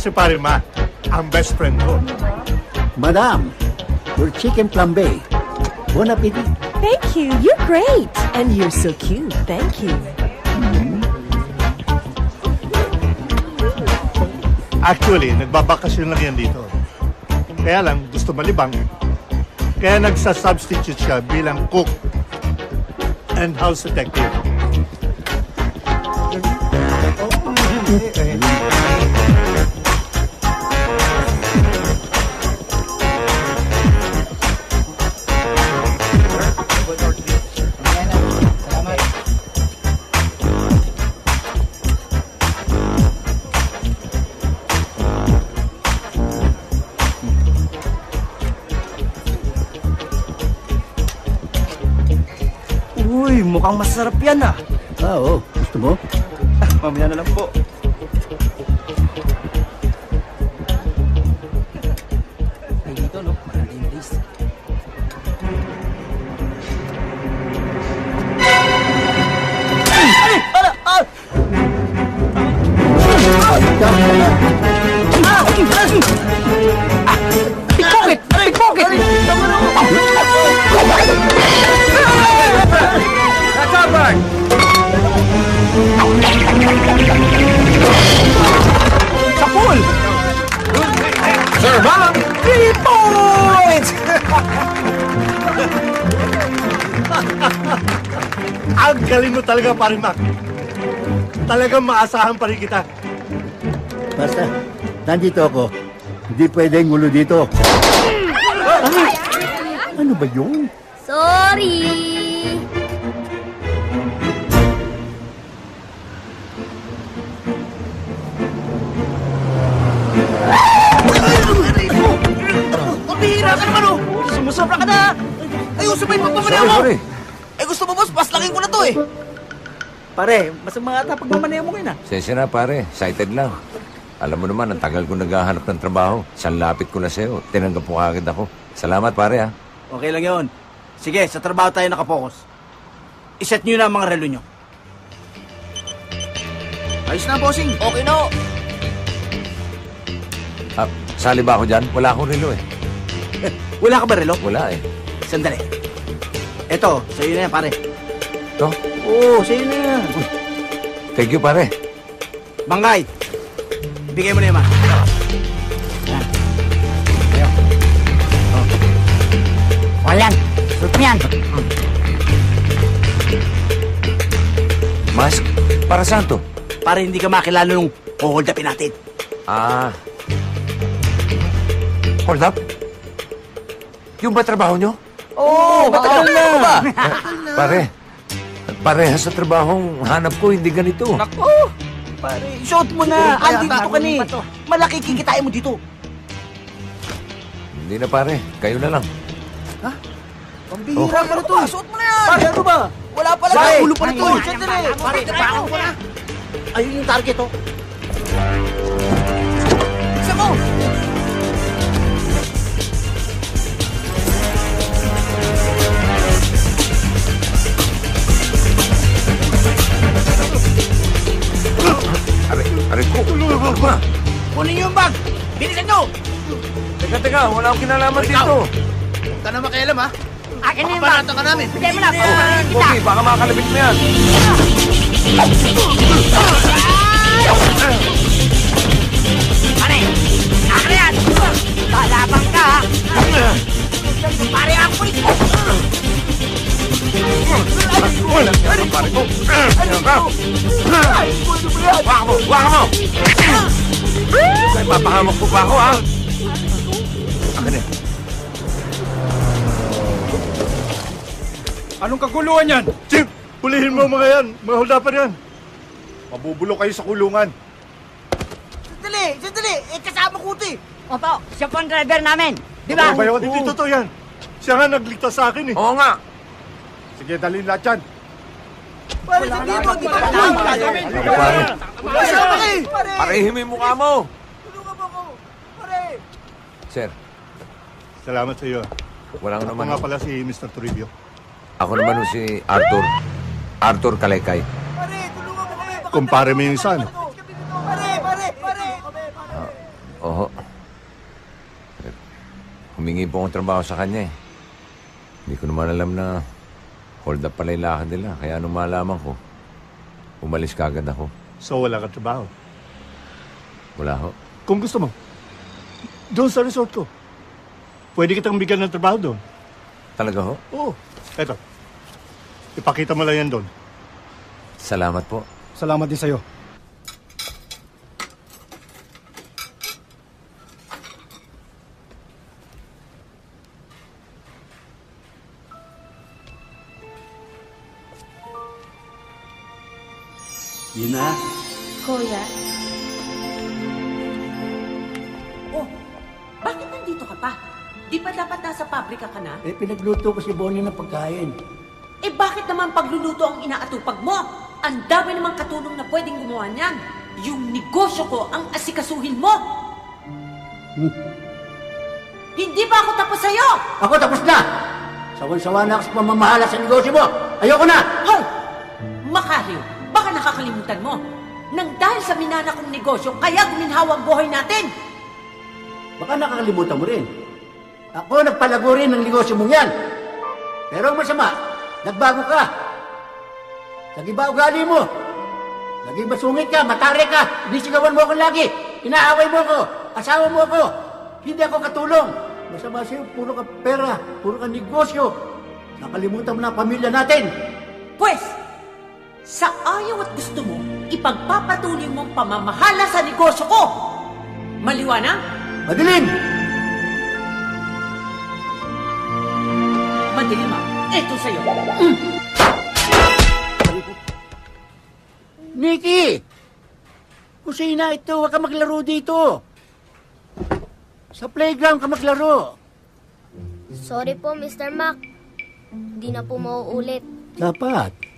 Si Parima, ang best friend ko. Madam, your chicken flambe. Bon appetit. Thank you. You're great. And you're so cute. Thank you. Actually, nagbabakasyon lang yan dito. Kaya lang, gusto malibang. Kaya nagsa-substitute siya bilang cook and house detective. masarap yan ah. Ah, oo. Gusto mo? Mamaya na lang po. Mo talaga, Parima. Talagang maasahan pa rin kita. Basta, nandito ako. Hindi pwedeng ngulo dito. Ay, ano ba yun? Pare, mas mga ata pagmamaneho mo ngayon ah. Sensya na pare, excited lang. Alam mo naman, ang tagal ko naghahanap ng trabaho. Isang lapit ko na sa'yo. Tinanggap mo kagad ako. Salamat pare ha. Okay lang yun. Sige, sa trabaho tayo nakapokus. Iset nyo na ang mga relo nyo. Ayos na, bossing. Okay na. Ah, sali ba ako dyan? Wala akong relo eh. Wala ka ba relo? Wala eh. Sandali. Eto, sa'yo na yan, pare. To? Oo, sa'yo na yan. Thank you pare. Bangkay, bigay mo na yan, ma. Yan. Ayo. Oh. Mo yan. Mask? Para saan to? Para hindi ka makilala nung hold upin natin. Ah. Hold up? Yung ba trabaho nyo? Oo, oh, matagal na. ba? Pare, parehas sa trabahong hanap ko, hindi ganito. Nako, pare, suot mo na. Andi dito ka ni. Malaki kikitain mo dito. Hindi na pare, kayo na lang. Pambihira ka na to. Suot mo na yan. Pare, ano ba? Wala pala. Sa ulo pa na to. Sandali. Pare, tapakan ko na. Ayun yung target, oh. Are ko. Tulungan ko. Kunin niyo yung bag. Bilisan niyo. Teka, teka, wala akong kinalaman dito. Huwag ka na makialam, ha? Akin na yung bag. ka namin. Bigay mo na. Papakalin kita. Pogi, baka makalabit mo yan. Pare! Akin na yan! Lalabang ka, ha? Pare, ang pulis mo! Wala yan ang pare ko. Ayan ka. Waka mo, waka mo. Kaya papahamak ko pa ako, ha? Akin eh. Anong kaguluhan yan? Chief, hulihin mo mga yan. Mga huldapan yan. Mabubulo kayo sa kulungan. Sandali, sandali. Eh, kasama ko ito, eh. Opo, siya po ang driver namin. Di ba? Ano ba yun? Hindi totoo yan. Siya nga nagligtas sa akin eh. Oo nga. Sige, dalhin lahat yan. Pare, hindi mo. Hindi Pare, mo. pare. Ka, eh. Pare. Parehin mo yung mukha mo. Tulungan mo ako. Pare. Sir, Salamat sa iyo. walang Ako naman. nga pala si Mr. Toribio. Ako naman ho si Arthur. Arthur Kalaykay. Pare, tulungan mo kami. Kumpare mo yung isa, ano? Pare, pare, pare. Oho. Humingi po akong trabaho sa kanya eh. Hindi ko naman alam na hold up pala yung lakad nila. Kaya nung malaman ko, umalis kagad ako. So wala ka trabaho. Wala ho. Kung gusto mo, doon sa resort ko. Pwede kitang bigyan ng trabaho doon. Talaga ho? Oo. Eto. Ipakita mo lang yan doon. Salamat po. Salamat din sa'yo. Yun na. Kuya, Oh, bakit nandito ka pa? Di ba dapat nasa pabrika ka na? Eh, pinagluto ko si Bonnie ng pagkain. Eh bakit naman pagluluto ang inaatupag mo? Ang dami namang katulong na pwedeng gumawa niyan. Yung negosyo ko ang asikasuhin mo. Hindi pa ako tapos sa'yo! Ako tapos na! Sawan-sawa na ako sa pamamahala sa negosyo mo! Ayoko na! Hoy! Makaliw, baka nakakalimutan mo. Nang dahil sa minana kong negosyo, kaya guminhawa ang buhay natin. Baka nakakalimutan mo rin. Ako nagpalago rin ng negosyo mong yan. Pero ang masama, nagbago ka. Nagiba ugali mo. Naging masungit ka, matari ka, binisigawan mo ako lagi. Inaaway mo ako, asawa mo ako. Hindi ako katulong. Masama sa'yo, puro ka pera, puro ka negosyo. Nakalimutan mo na ang pamilya natin. Pwes, sa ayaw at gusto mo, ipagpapatuloy mong pamamahala sa negosyo ko. Maliwanag? Madilim! Madilim ah. Ito sa'yo. Nikki! Kusina ito, huwag ka maglaro dito. Sa playground ka maglaro. Sorry po, Mr. Mac. Hindi na po mauulit. Dapat.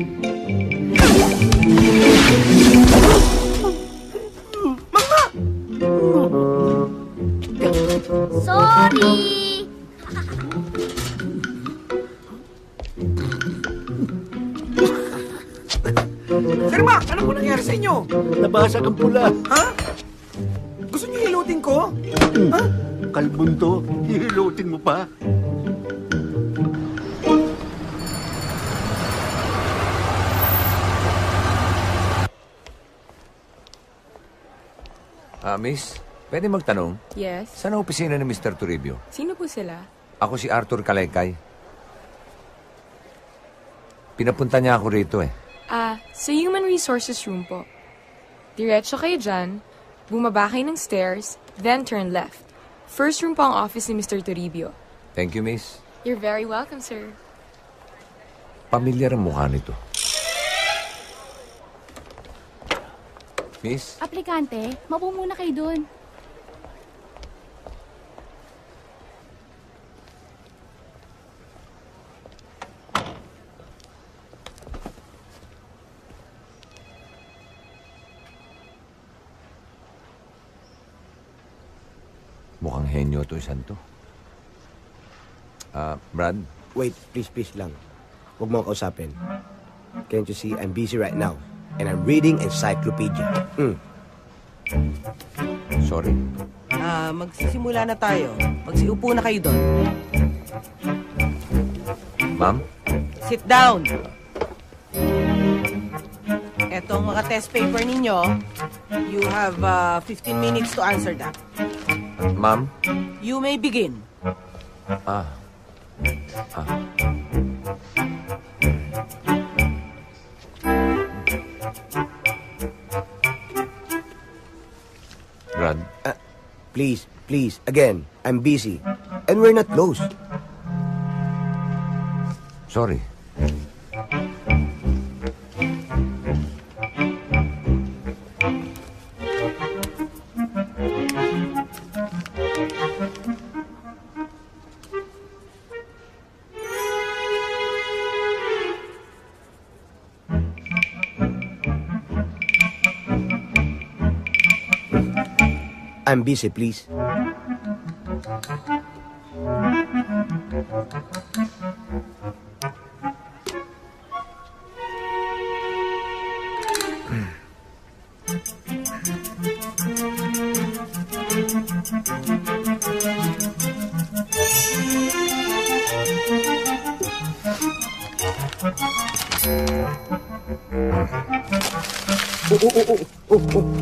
Sorry! Sir Mac, ano po nangyari sa inyo? Nabasag ang pula. Ha? Gusto niyo hilutin ko? Kalbon to. Hihilutin mo pa. Ah, miss, pwede magtanong? yes? Saan ang opisina ni Mr. Toribio? Sino po sila? Ako si Arthur Kalaykay. Pinapunta niya ako rito eh. Ah, sa Human Resources Room po. Diretso kayo dyan, bumaba kayo ng stairs, then turn left. First room po ang office ni Mr. Toribio. Thank you, miss. You're very welcome, sir. Pamilyar ang mukha nito. Miss, Aplikante, mapo muna kayo doon. mukhang henyo to isang to. Ah, Brad, Wait, please, please lang. Huwag mo kausapin. Can't you see, I'm busy right now. And I'm reading encyclopedia. Mm. sorry. Ah, magsisimula na tayo. Magsiupo na kayo doon. Ma'am, Sit down. Etong mga test paper ninyo, you have ah, 15 minutes to answer that. ma'am, You may begin. ah, ah. Brad, uh, Please, please, again, I'm busy. And we're not close. sorry. I'm busy, please. Oh, oh, oh, oh, oh,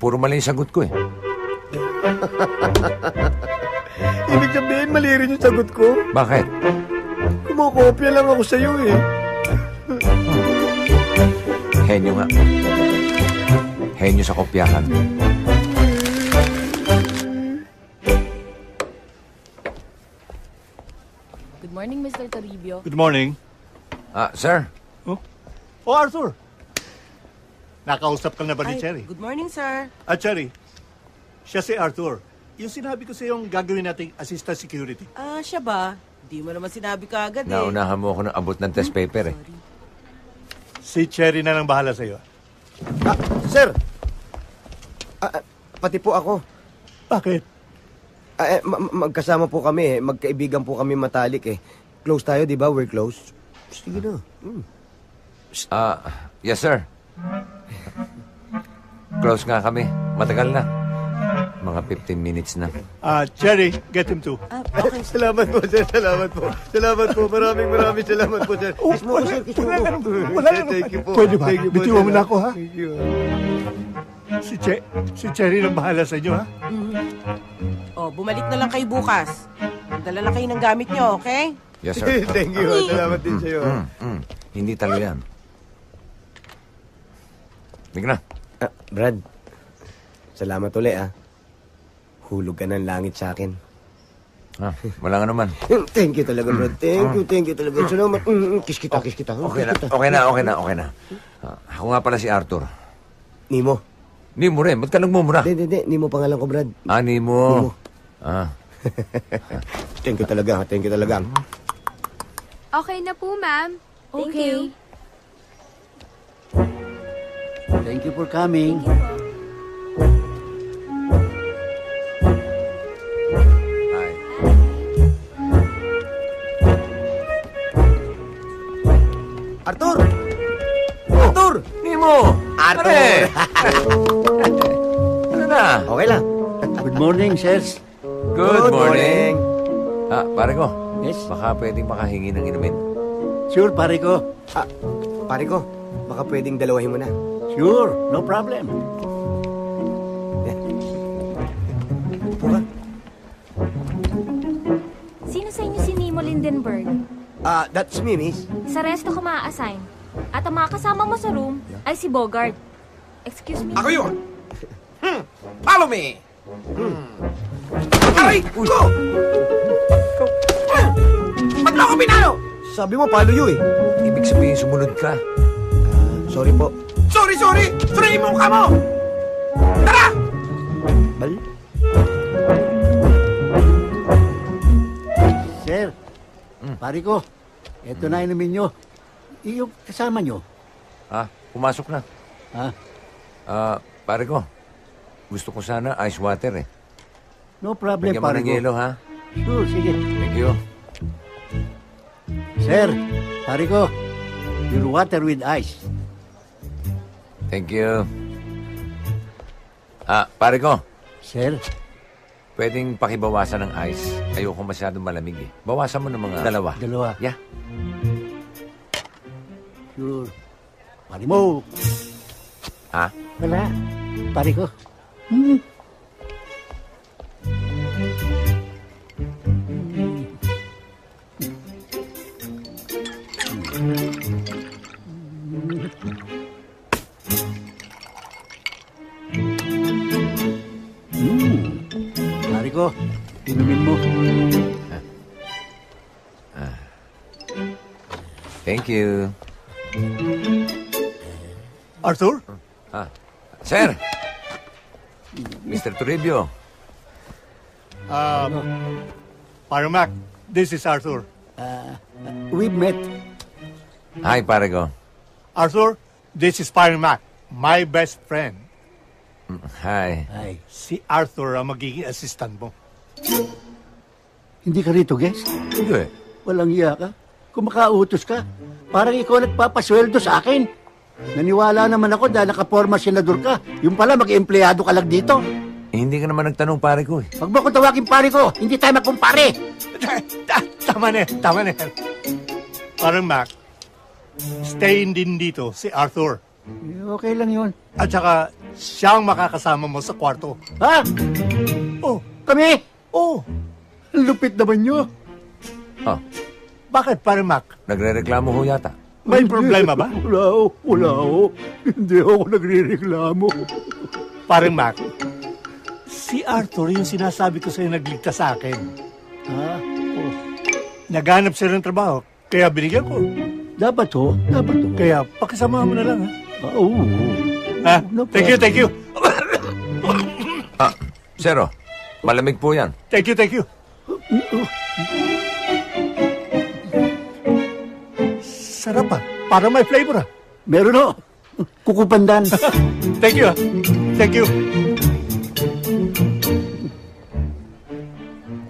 puro mali yung sagot ko eh. Ibig sabihin, mali rin yung sagot ko. Bakit? Kumukopya lang ako sa'yo eh. Henyo nga. Henyo sa kopyahan. Good morning, Mr. Toribio. Good morning. Ah, sir. Oh, Arthur. Nakausap ka na ba ni Cherry? Good morning, sir. Ah, Cherry. Siya si Arthur. Yung sinabi ko sa yung gagawin nating assistant security. Ah, siya ba? Di mo naman sinabi ka agad eh. Naunahan mo ako ng abot ng test paper eh. Si Cherry na lang bahala sa'yo. Ah, sir! Ah, ah, pati po ako. Bakit? Ah, eh, ma- ma- magkasama po kami eh. Magkaibigan po kami matalik eh. Close tayo, di ba? We're close. Sige na. Hmm. Ah, yes sir. Close nga kami. Matagal na. Mga 15 minutes na. Ah, Cherry, get him too. Ah, okay. Salamat po, sir. Salamat po. Salamat po. Maraming maraming salamat po, sir. Mo ko, sir. Kiss mo ko. wala Sir, na- Thank you po. Pwede ba? Thank you po, Bitiwan sir. mo na ako, ha? Thank you. Si, che- si Cherry lang bahala sa inyo, ha? Oh, bumalik na lang kayo bukas. Dala lang kayo ng gamit nyo, okay? Yes sir. Thank you. Salamat din sa'yo. Mm. Hindi talaga yan. Sige na. Ah, Brad, salamat uli ah. Hulog ka ng langit sa akin. Ah, wala nga naman. Thank you talaga, Brad. Thank you, thank you talaga. Salamat. Mm, mm, Kiss kita, kiss kita. Okay na, okay na, okay na, okay na. Ah, ako nga pala si Arthur. Nimo. Ni mo rin, ba't ka nagmumura? Hindi, hindi, hindi. Nimo pangalan ko, Brad. Ah, ni Nimo. mo. Ah, Thank you talaga, thank you talaga. Okay na po, ma'am. Thank Okay. you. Thank you for coming. ay. Arthur! Arthur! Ni mo! Arthur! Ano na? Okay lang. Good morning, sirs. Good morning. Ah, pare ko. Yes? Baka pwedeng makahingi ng inumin. Sure, pare ko. Ah, pare ko, baka pwedeng dalawahin mo na. Sure, no problem. Upo ka. Sino sa inyo si Nemo Lindenberg? Ah, that's me, miss. Sa resto ko maa-assign. At ang mga kasama mo sa room ay si Bogart. Excuse me? Ako yun! Hmm. Follow me! Hmm. Aray! Ko! Ba't mo ako pinalo? Sabi mo, palo you eh. Ibig sabihin sumunod ka. Sorry po. Sorry, sorry! Suriin mo mukha mo! Tara! Bal? Sir, pare ko, eto na inumin nyo. Yung kasama nyo. Ah, pumasok na. Ha? Ah, pare ko. Gusto ko sana ice water eh. No problem, Bigyan mo pare ng ko. yelo, ha? Sure, sige. Thank you. Sir, pare ko, your water with ice. Thank you. Ah, pare ko. Sir, Pwedeng pakibawasan ng ice. Ayoko masyadong malamig eh. Bawasan mo ng mga dalawa. dalawa. Yeah. Sure. Pare mo. Ha? Wala. Pare ko. Hmm. Hmm. Inumin mo. Thank you. Arthur? Sir! Mr. Toribio. Um, Paramac, this is Arthur. We've met. Hi, pare ko. Arthur, this is Paramac. my best friend, Hi. Ay, si Arthur ang magiging assistant mo. Hindi ka rito, guest? Hindi. Walang iya ka. Kumakautos ka. Parang ikaw nagpapasweldo sa akin. Naniwala naman ako dahil nakaporma senador ka. Yung pala, mag-empleyado ka lang dito. Eh, hindi ka naman nagtanong pare ko eh. Huwag mo akong tawagin pare ko. Hindi tayo magkumpare. tama na, yan, tama na. yan. Parang Mac, stay din dito si Arthur. Eh, Okay lang yun. At saka, siya ang makakasama mo sa kwarto. Ha? Oh, Kami? Oh, lupit naman nyo. Oh, bakit parang Mac? nagre-reklamo ho yata. May problema ba? Wala ho, wala ho. Hindi ako nagre-reklamo. Parang Mac, si Arthur yung sinasabi ko sa'yo nagligtas sa akin. Ha? Oh, Naghanap siya ng trabaho, kaya binigyan ko. dapat ho, dapat ho. Kaya pakisama mo na lang, ha? Ah, Oo. ha? No thank you, thank you. Ah, Zero. Malamig po yan. Thank you, thank you. Sarap ah. Parang may flavor ah. Meron ho. Kukupandan. Thank you ah. Thank you.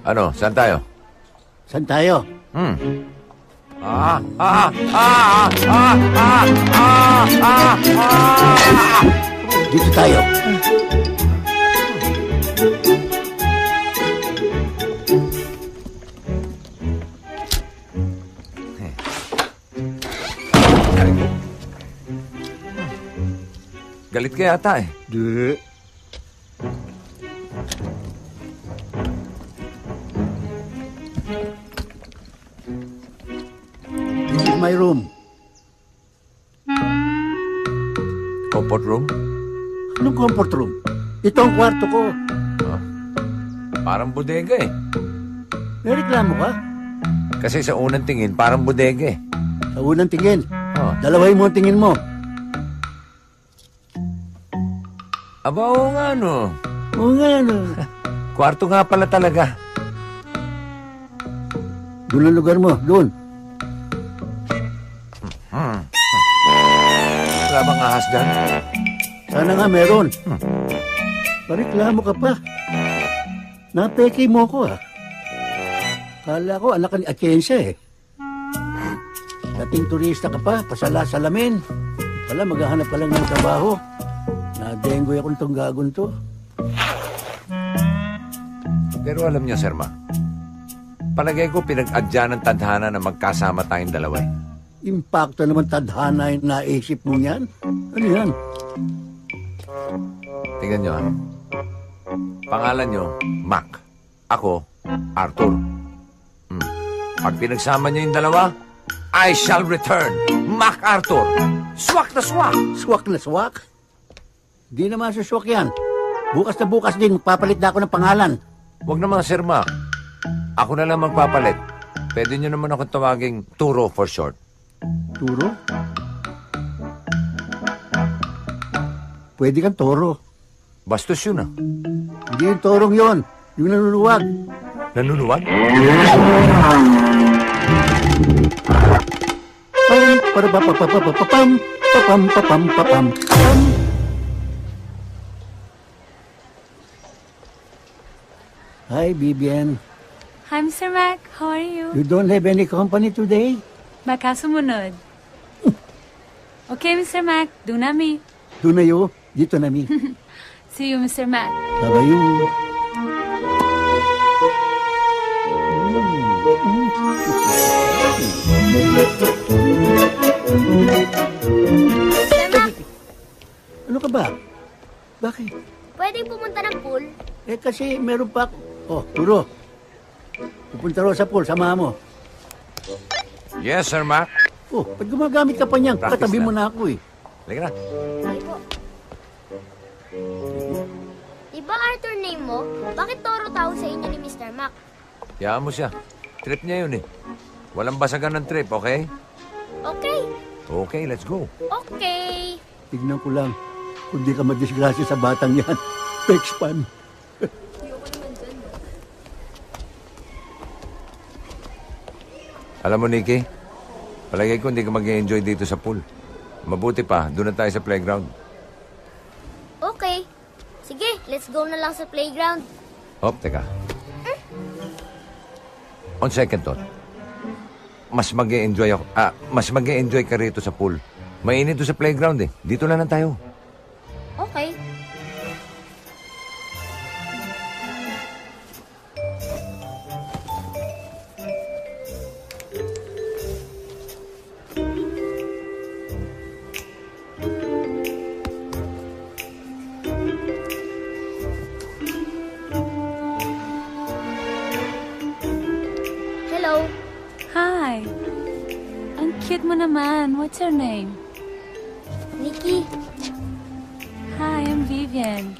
Ano, saan tayo? Saan tayo? Hmm. Ah, ah, ah, ah, ah, ah, ah, ah, ah. Dito tayo. Galit ka yata eh. Di. This is my room. Comfort room? Anong comfort room? Ito ang kwarto ko. Parang bodega eh. May reklamo ka? Kasi sa unang tingin, parang bodega eh. Sa unang tingin. Oh. Dalawahin mo ang tingin mo. Aba, oo nga no. Oo nga, ano. Kwarto nga pala talaga. Doon ang lugar mo. Doon. Hmm. Wala bang ahas dyan? Sana nga meron. Pareklamo ka pa. Napeke mo ko ah. Kala ko anak ni Atienza eh. Dating turista ka pa, pasala-salamin. Pala maghahanap ka lang ng trabaho. Nadenggoy akong tong gagon to. Pero alam niyo, Sir Ma, palagay ko pinag-adya ng tadhana na magkasama tayong dalawa eh. Impacto naman tadhana yung naisip mo yan. Ano yan? Tingnan niyo, ah. Pangalan niyo, Mac. Ako, Arthur. Hmm. Pag pinagsama niyo yung dalawa, I shall return. Mac Arthur. Swak na swak. Swak na swak? Di naman suswak yan. Bukas na bukas din, magpapalit na ako ng pangalan. Huwag naman, Sir Mac. Ako na lang magpapalit. Pwede niyo naman ako tawaging Turo for short. Turo? Pwede kang toro. Bastos yun ah. Hindi yung torong yon, yung nanuluwag. Nanunuwag? Pam, para pa pa pa pa pa pa pam, pa pam pa pam pa pam. pam. Hi, Bibian. Hi, Mr. Mac. How are you? You don't have any company today? Baka sumunod. Okay, Mr. Mac. Do nami. Doon na yo, dito na mi. See you, Mr. Mac. Babayo. Ano ka ba? Bakit? Pwedeng pumunta ng pool? Eh kasi meron pa ako. Oh, Turo. Pupunta raw sa pool, samahan mo. Yes, Sir Mac. Oh, pag gumagamit ka pa niyan, Practice katabi na. mo na ako eh. Halika na. Po. Iba Arthur name mo? Bakit Toro tawag sa inyo ni Mr. Mac? Hayaan mo siya. Trip niya yun eh. Walang basagan ng trip, okay? Okay, Okay, let's go. okay. Tignan ko lang. Kung di ka madisgrasya sa batang yan. Pexpan. Alam mo, Nikki, palagay ko hindi ka mag-enjoy dito sa pool. Mabuti pa, doon na tayo sa playground. Okay. Sige, let's go na lang sa playground. Hop, teka. Mm. On second thought, mas mag enjoy ako. Ah, mas mag enjoy ka rito sa pool. Mainit to sa playground eh. Dito na lang tayo. Okay. Mo naman. What's your name? Nikki. Hi, I'm Vivian.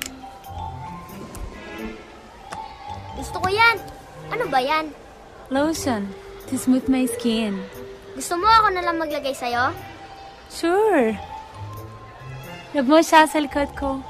Gusto ko yan. Ano ba yan? Lotion. To smooth my skin. Gusto mo ako na lang maglagay sa'yo? Sure. Love mo siya sa likod ko.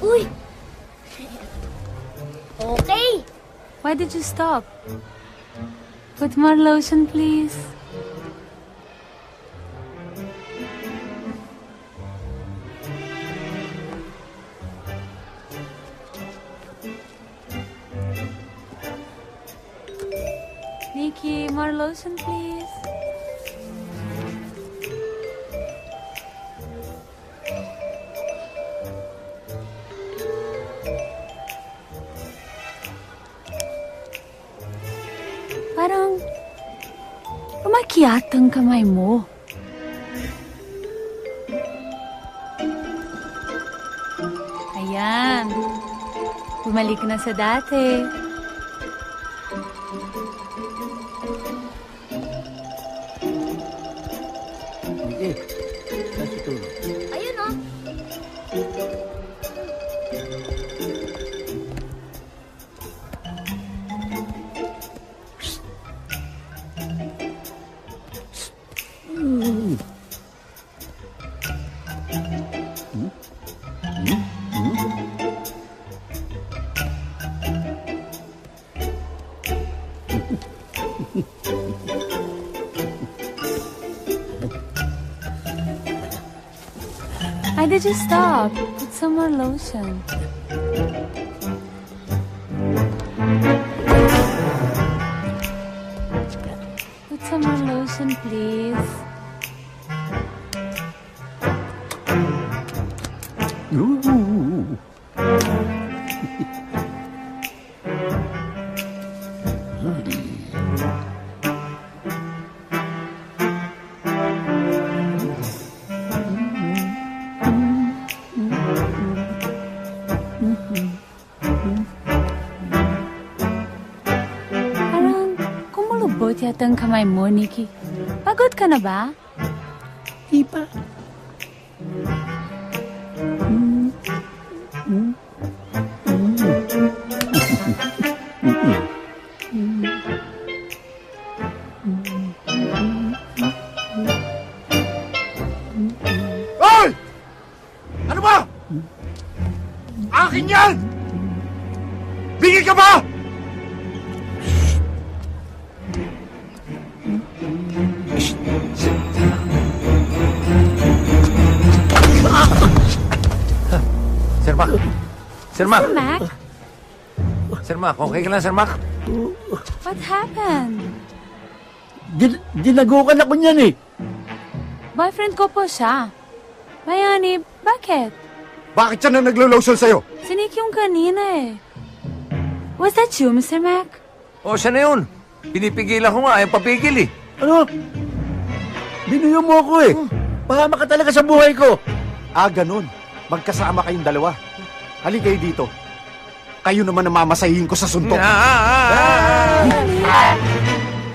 Uy! Okay. Why did you stop? Put more lotion, please. Kamay mo. Ayan. Bumalik na sa dati. Why did you stop? Put some more lotion. Kamay mo, Nikki. Pagod ka na ba? Sir Mac. Sir Mac, Sir Mac, okay ka lang, Sir Mac? what happened? Din dinagukan ako niyan eh. Boyfriend ko po siya. Mayani, bakit? Bakit siya na naglo-lotion sa'yo? Si Nick yung kanina eh. Was that you, Mr. Mac? O, siya na yun. Pinipigilan ko nga, ayaw papigil eh. Ano? Binuyo mo ako eh. Pahama ka talaga sa buhay ko. Ah, ganun. Magkasama kayong dalawa. Halika kayo dito. Kayo naman ang mamasahin ko sa suntok.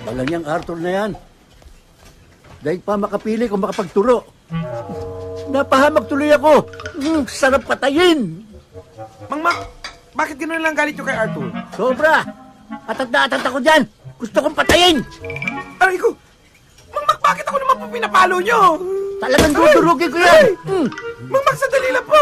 Walang yung Arthur na yan. Dahil pa makapili kung makapagturo. Napahamak tuloy ako. Mm, sarap patayin. Mang Mac, bakit gano'n lang galit nyo kay Arthur? Sobra! Atag na atag ako dyan! Gusto kong patayin! Aray ko! Mang Mac, bakit ako naman po pinapalo nyo? Talagang dudurugin ko yan! Hmm. Mang Mac, sandali lang po!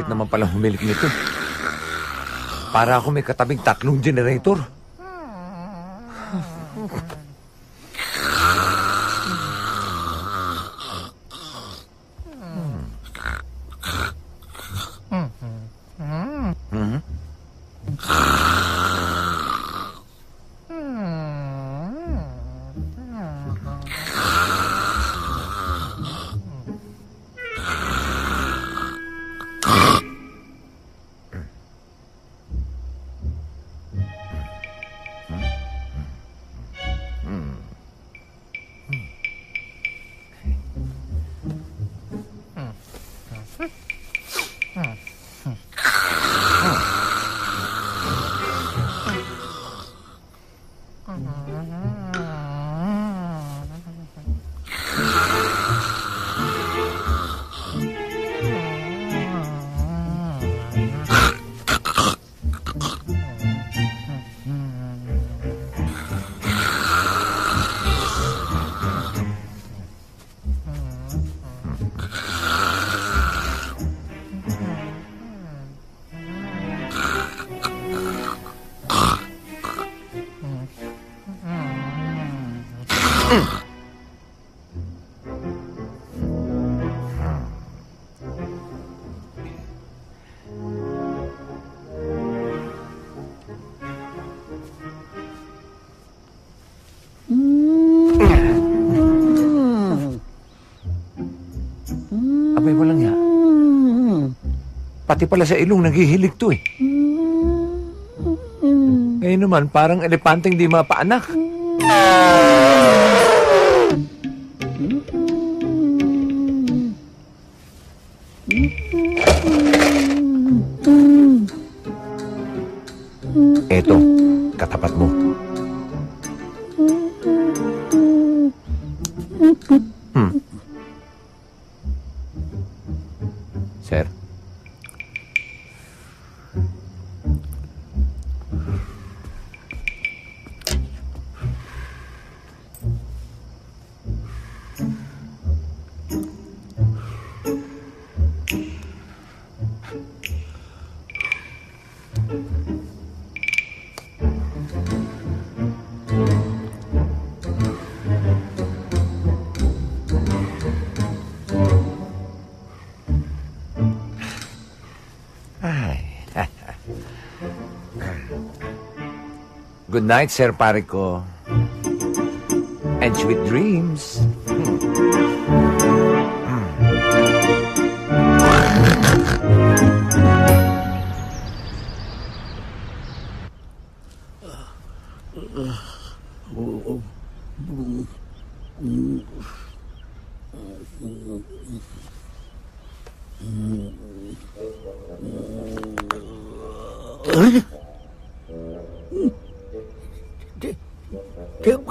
Ang lupit naman pala humilik nito. Para ako may katabing tatlong generator. Pati pala sa ilong naghihilig to eh. Ngayon naman, parang elepanteng di mapaanak. Night, Sir Parico. And sweet dreams.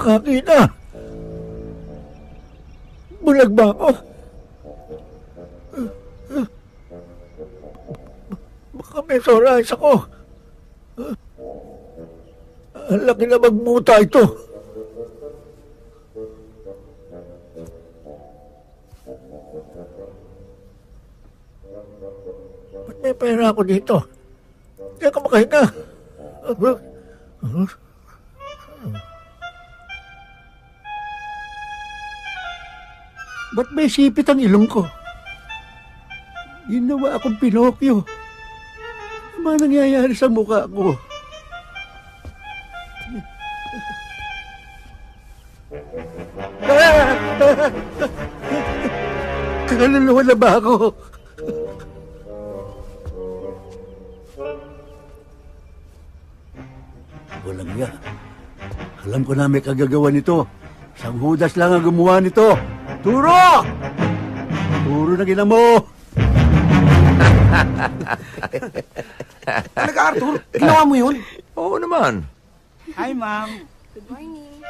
Ako makakita. Bulag ba ako? Baka may soras ako. Ang laki na magbuta ito. Ba't may pera ako dito? Hindi ako makahinga. Ba't may sipit ang ilong ko? Ginawa akong Pinokyo. Ano ba nangyayari sa mukha ko? Kaluluwa na ba ako? Walang nga. Alam ko na may kagagawa nito. Sang hudas lang ang gumawa nito. Turo! Turo na gina mo! Talaga, Arthur? Ginawa mo yun? Oo naman. Hi, ma'am. Good morning.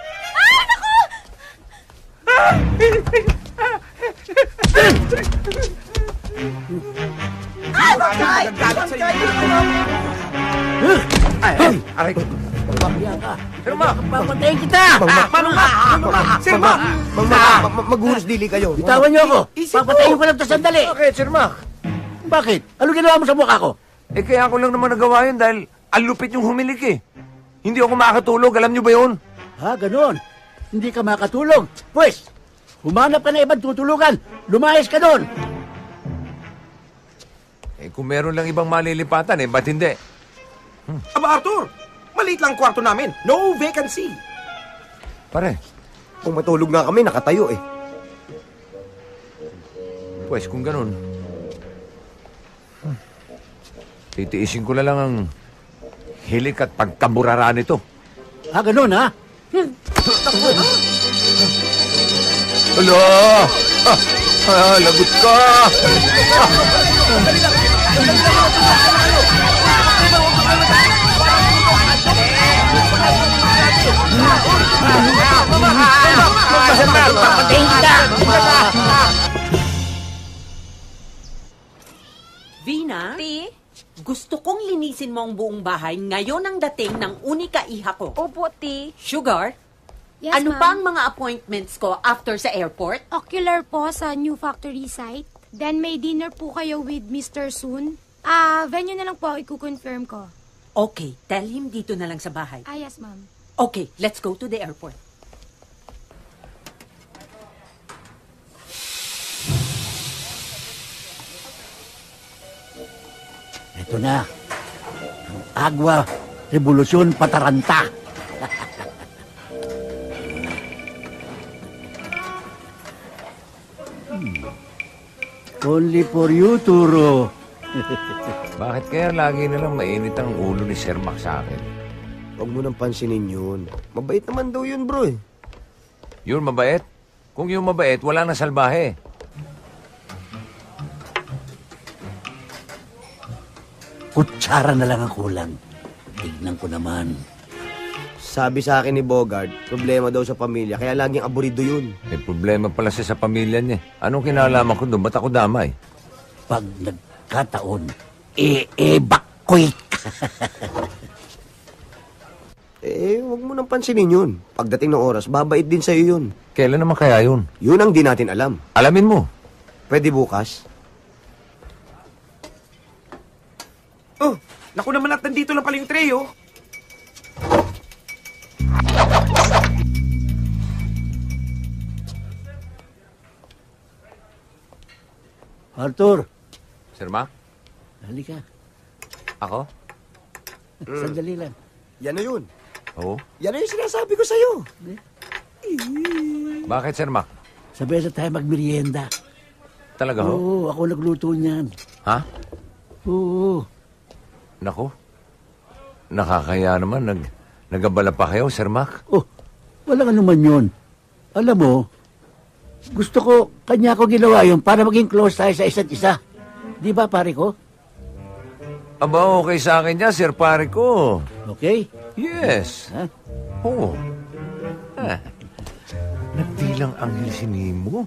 Ay, ay, aray ko. Sir Mac! Papatayin kita! Manong Mac! Manong Mac! Sir Mac! Maghunos dili kayo. Bitawan niyo ako! Papatayin ko lang to sandali! Bakit, Sir Mac? Bakit? Ano ginawa mo sa mukha ko? Eh, kaya ako lang naman nagawa yun dahil ang lupit yung humilik eh. Hindi ako makakatulog. Alam niyo ba yun? Ha, ganon. Hindi ka makatulog. Pwes, humanap ka na ibang tutulugan. Lumayas ka doon. Eh, kung meron lang ibang malilipatan eh, ba't hindi? Aba, Arthur! Maliit lang kwarto namin. No vacancy. Pare, Kung matulog nga kami, nakatayo eh. pues kung ganun, hmm, titiisin ko na lang ang hilik at pagkaburara nito. Ha, ganon ha? Alo! Ah, ah, lagot ka! Papatayin kita! Vina? Ti? Gusto kong linisin mo ang buong bahay ngayon ang dating ng unika iha ko. Opo, Ti. Sugar? Yes, ano pa ang mga appointments ko after sa airport? Ocular po sa new factory site. Then may dinner po kayo with Mr. Soon. Ah, venue na lang po, i-confirm ko. Okay, tell him dito na lang sa bahay. Ah, yes, ma'am. Okay, let's go to the airport. Ito na. Ang Agwa Revolusyon Pataranta. Hmm. Only for you, Turo. Bakit kaya lagi na lang mainit ang ulo ni Sir Mac sa akin? Huwag mo nang pansinin yun. Mabait naman daw yun, bro eh. Yun mabait? Kung yung mabait, wala na salbahe. Kutsara na lang ang kulang. Tignan ko naman. Sabi sa akin ni Bogart, problema daw sa pamilya, kaya laging aburido yun. May problema pala siya sa pamilya niya. Anong kinalaman ko doon? Ba't ako damay? Pag nagkataon, i-evacuate Eh, huwag mo nang pansinin yun. Pagdating ng oras, babait din sa'yo yun. Kailan naman kaya yun? Yun ang di natin alam. Alamin mo. Pwede bukas. Oh, naku naman at nandito lang pala yung tray, oh. Arthur, Sir Mac? halika. Ako? Sandali lang. Yan na yun. Oo. Yan na yung sinasabi ko sa'yo. Bakit, Sir Mac? Sabay na tayo magmerienda. Talaga ho? Oo, ako nagluto niyan. Ha? Oo. Nako. Nakakaya naman. Nag, nagabala pa kayo, Sir Mac? Oh, wala ka naman yun. Alam mo, gusto ko, kanya ko ginawa yun para maging close tayo sa isa't isa. Di ba, pare ko? Aba, okay sa akin yan, Sir Pare ko. Okay? Yes. Ha? Oo. Ah. Nagbilang anghel si Nemo.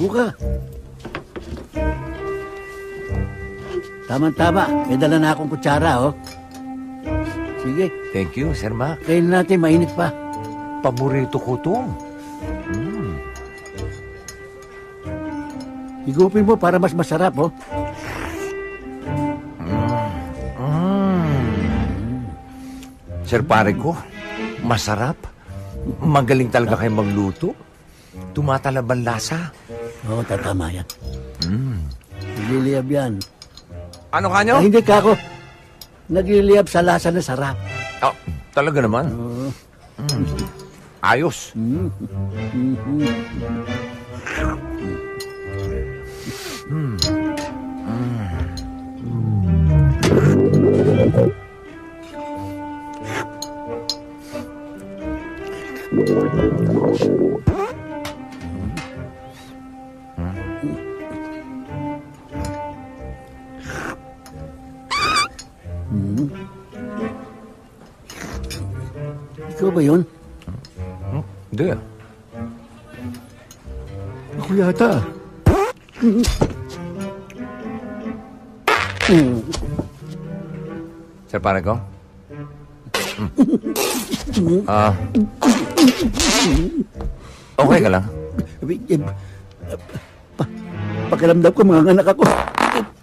Buka. Tama-tama. May dala na akong kutsara, oh. Sige, Thank you, Sir Mac. kain natin, mainit pa. Paborito ko to. Mm. Higupin mo para mas masarap, oh. Sir Pare ko, masarap. Magaling talaga kayo magluto. Tumatalaban lasa. Oo, tatama yan. Mm. Nagliliyab yan. Ano ka nyo? Ah, hindi ka ako. Nagliliyab sa lasa na sarap. Oh, talaga naman. Oo. Ayos. Ikaw ba yun? Hindi. Ako yata. Sir Panico? Hmm. Ah. okay ka lang? Pa- pakiramdam ko mga anak ako.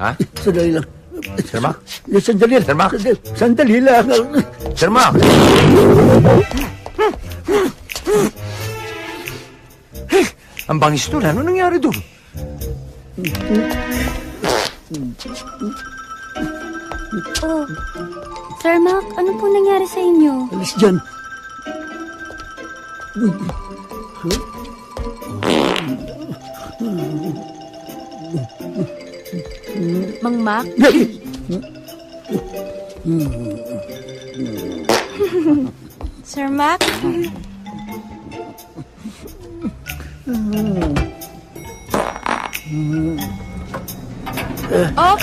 Ha? Sandali lang. Sir Mac? Sandali lang. Sir Mac? Sandali, sandali lang. Sir Mac! Ang bangis doon. Ano nangyari doon? Oh, Sir Mac, ano po nangyari sa inyo? Alis dyan. Mang Mac? Sir Mac? Oh!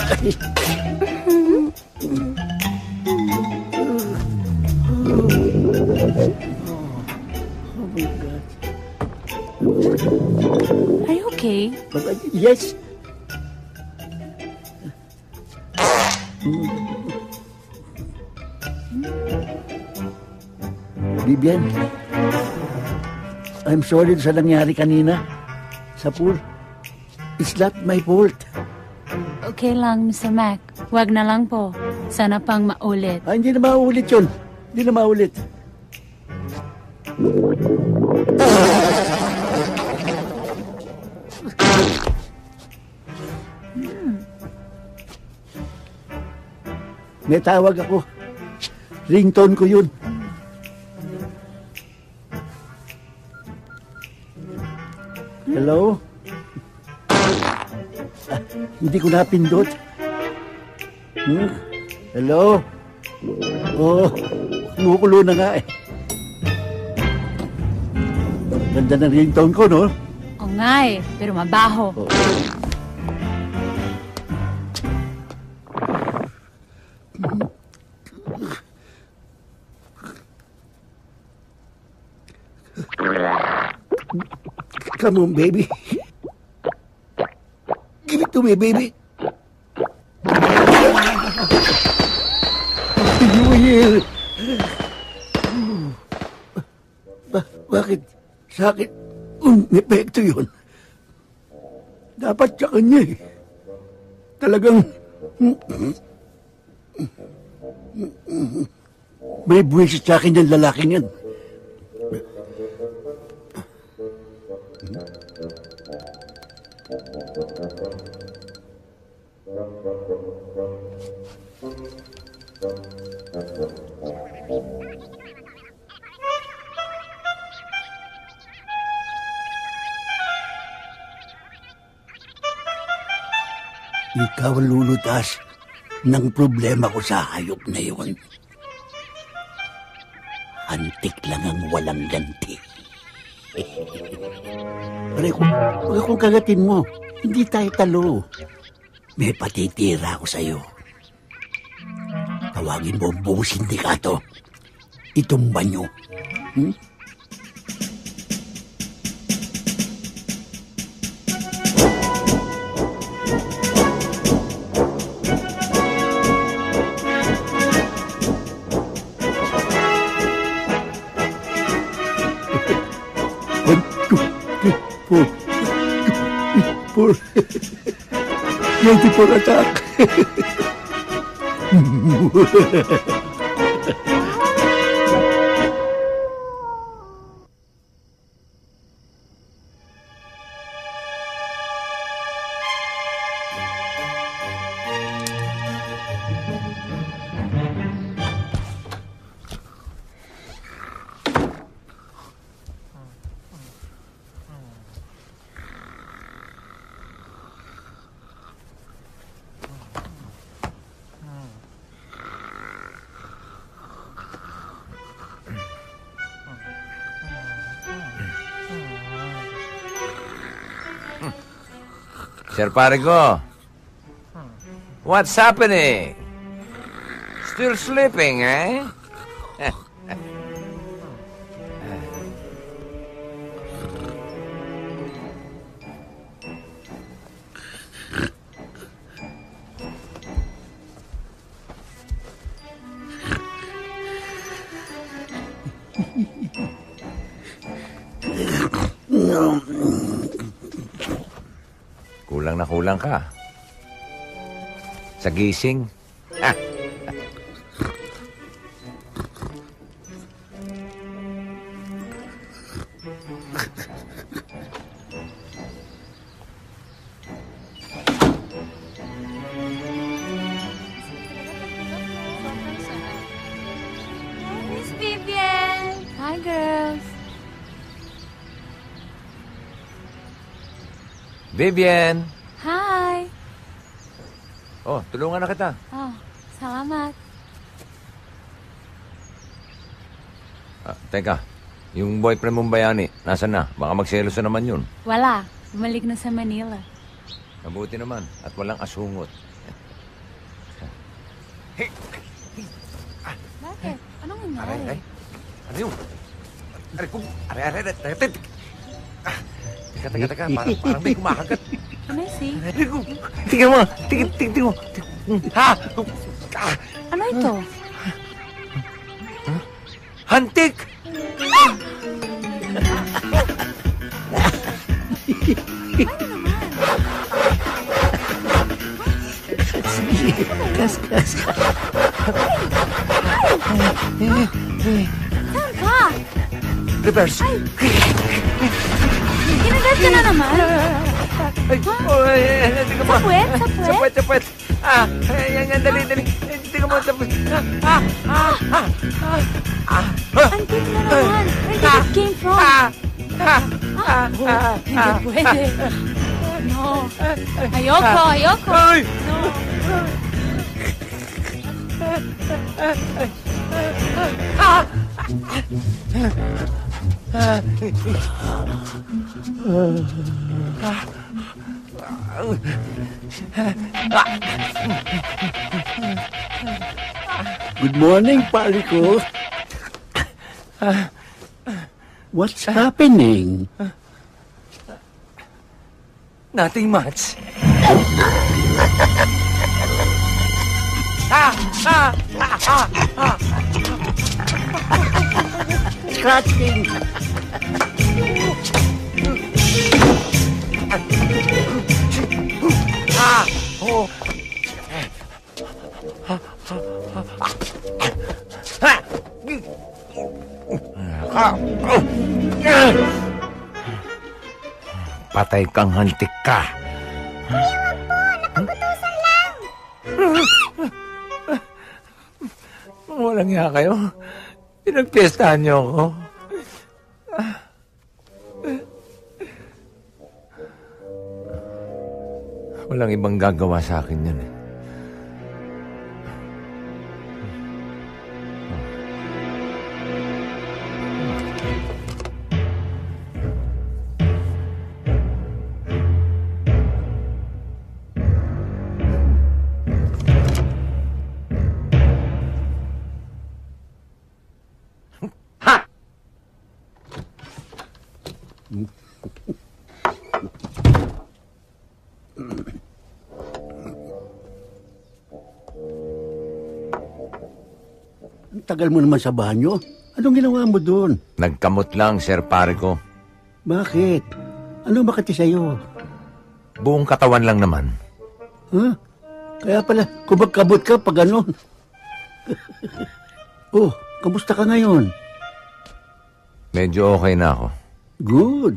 Oh my God. Are you okay? Uh, yes. Bibian, I'm sorry sa nangyari kanina sa pool. It's not my fault. Okay lang, Mr. Mac. Wag na lang po. Sana pang maulit. Ah, hindi na maulit yun. Hindi na maulit. May tawag ako. Ringtone ko yun. Hello? Ah, hindi ko napindot. Hmm? Hello? Oh, kumukulo na nga eh. Ganda ng ringtone ko, no? O nga eh, pero mabaho. Come on, baby. Give it to me, baby. New Year! Ba- bakit sa akin um, epekto yun? Dapat sa kanya eh. Talagang may buwisit sa akin yung lalaking yan. Ikaw ang lulutas ng problema ko sa hayop na yun. Antik lang ang walang ganti. Pare, kung, kung kagatin mo, hindi tayo talo. May patitira ako sa'yo. Tawagin mo ang buong sindikato. Itumba nyo. Hmm? Yeti por acá. Sir. What's happening? Still sleeping, eh? Sa gising. Ah. Miss Vivian! Hi, girls. Vivian! Oh, tulungan na kita. Oh, salamat. Ah, teka, yung boyfriend mong bayani, nasan na? Baka magselos na naman yun. Wala. Bumalik na sa Manila. Mabuti naman, at walang asungot. Bakit? Anong nangyari? Aray, aray. Ano yun? Aray, kum... Aray, aray, aray, aray, aray. Ah, Teka, teka, teka, parang, parang may kumakagat. Can I see? Aray, kum... Tingnan mo, tingnan, tingnan mo. Ha? Ah, Ano ito? hantik! Kas, kas. Saan ka? Reverse. Kinagat ka na naman? Ay, ay, ay, ay, sa puwet. Ah, ay, yan, yan, dali, dali. Ay, Tingnan mo, puwet. Ah, ah, ah, ah, ah, ah. Antik na naman. Where did it came from? Ah, ah, ah, Oh, ah, hindi ah, pwede. No. Ayoko, ayoko. Ay! No. Ah! Good morning, pare ko. What's happening? Nothing much. Ah! Ah! Ah! Ah! Ah! Scratching. Patay kang hantik ka. Walang nga kayo. Pinagpiestahan niyo ako. Walang ibang gagawa sa akin yan eh. Tagal mo naman sa banyo. Anong ginawa mo doon? Nagkamot lang, Sir Pare ko. Bakit? Ano makati sa'yo? Buong katawan lang naman. Ha? Kaya pala, kumagkabot ka pag ano. oh, kamusta ka ngayon? Medyo okay na ako. Good.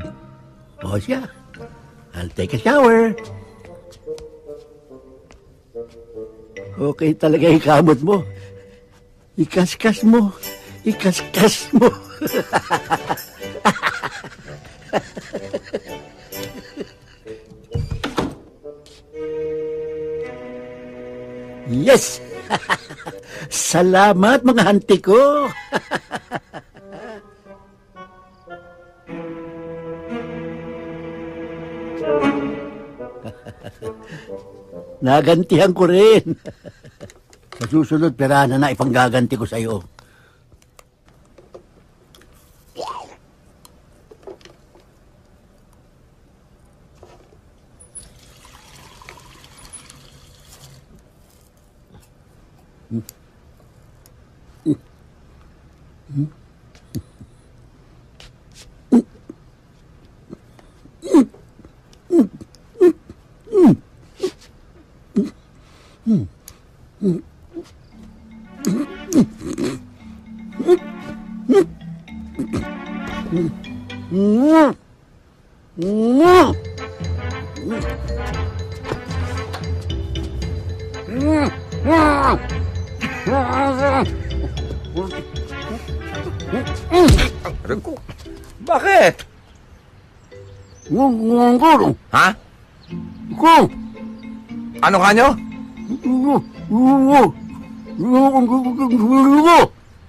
O siya, I'll take a shower. Okay talaga yung kamot mo. Ikaskas mo. Ikaskas mo. yes! Salamat mga hanti ko. Nagantihan ko rin. Sa susunod, pera na na ipanggaganti ko sa'yo. Rico, bakit? Ha? Ko! Ko man. Ah, walang ganyan ng Sir Mac, ha? Kayo nga, hindi ko pinag-isipan na masama, eh. Kahit na alam kong kayo naglagay ng mga hantik sa damit ko,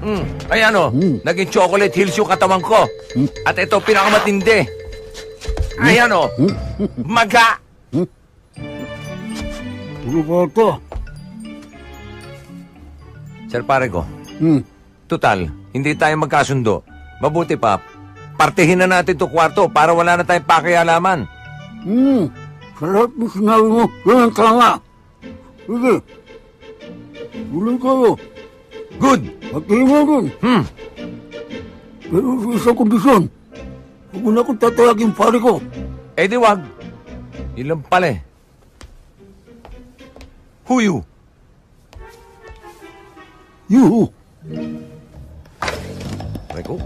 nyo ang nangyari. Hmm. Ay ano, naging chocolate hills yung katawan ko. At ito, pinakamatindi. Ay ano, maga. Ano ba ito? Sir pare ko, Hmm. total, hindi tayo magkasundo. Mabuti pa, partihin na natin to kwarto para wala na tayong pakialaman. Hmm. Sa lahat ng sinabi mo, yan ang tama. Sige. Tuloy kayo. Good. Rin. Hmm. Pero sa isang kondisyon. Huwag mo na akong tatawagin pare ko. Eh di wag. Yun lang pala eh. Who you? You. Rico?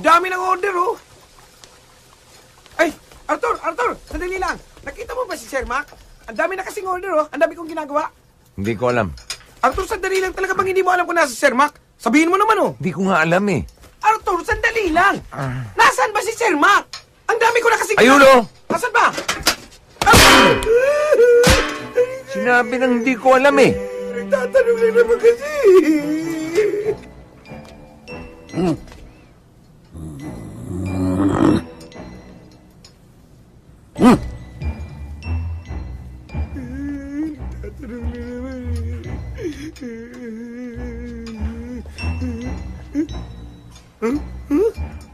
Ang dami ng order, oh. Ay, Arthur, Arthur, sandali lang. Nakita mo ba si Sir Mac? Ang dami na kasing order, oh. Ang dami kong ginagawa. Hindi ko alam. Arthur, sandali lang talaga bang hindi mo alam kung nasa si Sir Mac? Sabihin mo naman, oh. Hindi ko nga alam eh. Arthur, sandali lang. Nasaan ba si Sir Mac? Ang dami ko na kasing... Ayun, oh. Nasaan ba? Sinabi nang hindi ko alam eh. Tatanong lang naman kasi.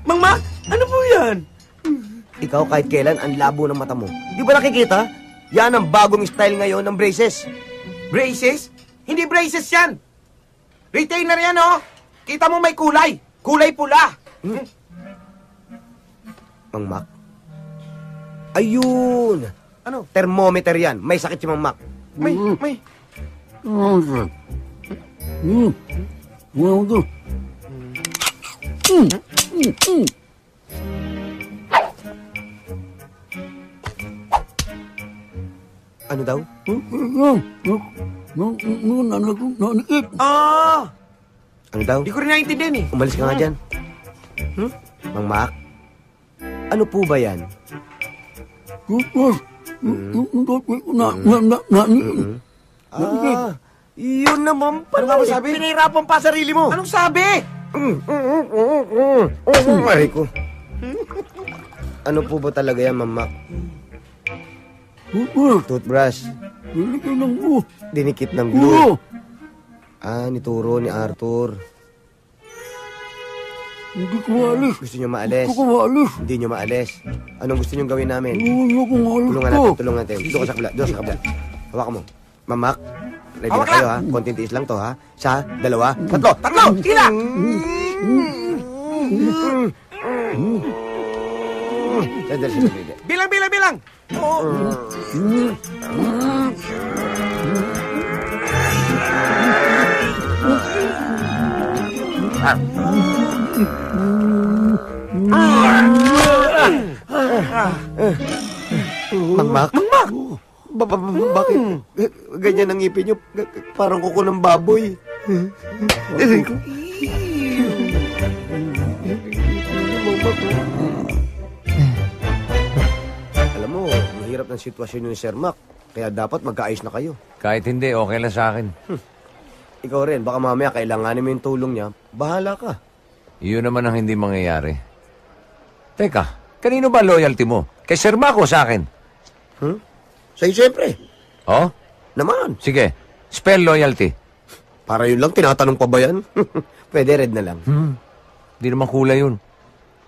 Mang Mac, ano po yan? Ikaw kahit kailan ang labo ng mata mo. Di ba nakikita? Yan ang bagong style ngayon ng braces. Braces? Hindi braces yan. Retainer yan, oh. Kita mo may kulay. Kulay pula. Mang Mac. Ayun! Ano? Thermometer yan. May sakit si Mang Mac. May, may. Hmm. Hmm. Ano daw? Ah! Ano daw? Di ko rin naiintindihan eh. Umalis ka nga dyan. Hmm? Mang Mac? Ano po ba yan? Na, Ah, Yun naman pala. Ano eh. sabi? Pinahirapan pa sarili mo. Anong sabi? Aray ko. Ano po ba talaga yan, Mama? Toothbrush. Dinikit ng glue. Dinikit ng glue. Ah, nituro ni Arthur. Hindi ko maalis. Gusto niyo maalis? Hindi ko maalis. Hindi niyo maalis. Anong gusto niyo gawin namin? Hindi ko maalis Tulungan natin, tulungan natin. Doon ka sa kabila, doon sa kabila. Hawakan mo. Mamak, ready na Hawak kayo ha? Konting tiis lang to ha? Isa, dalawa, tatlo. Tatlo! Sige na! Sandali, sandali. Bilang, bilang, bilang! Oo. Mangmak? Mangmak! Ba, ba, ba, bakit? Ganyan ang ngipin niyo. Parang kuko ng baboy. Alam mo, mahirap ng sitwasyon ni Sir Mac. Kaya dapat magkaayos na kayo. Kahit hindi, okay lang sa akin. Ikaw rin, baka mamaya kailanganin mo yung tulong niya. Bahala ka. Iyon naman ang hindi mangyayari. Teka, kanino ba loyalty mo? Kay Sir Marco sa akin? Hmm? Sa'yo siyempre. Oh? Naman. Sige, spell loyalty. Para yun lang, tinatanong pa ba yan? Pwede red na lang. Hmm. Di naman kulay yun.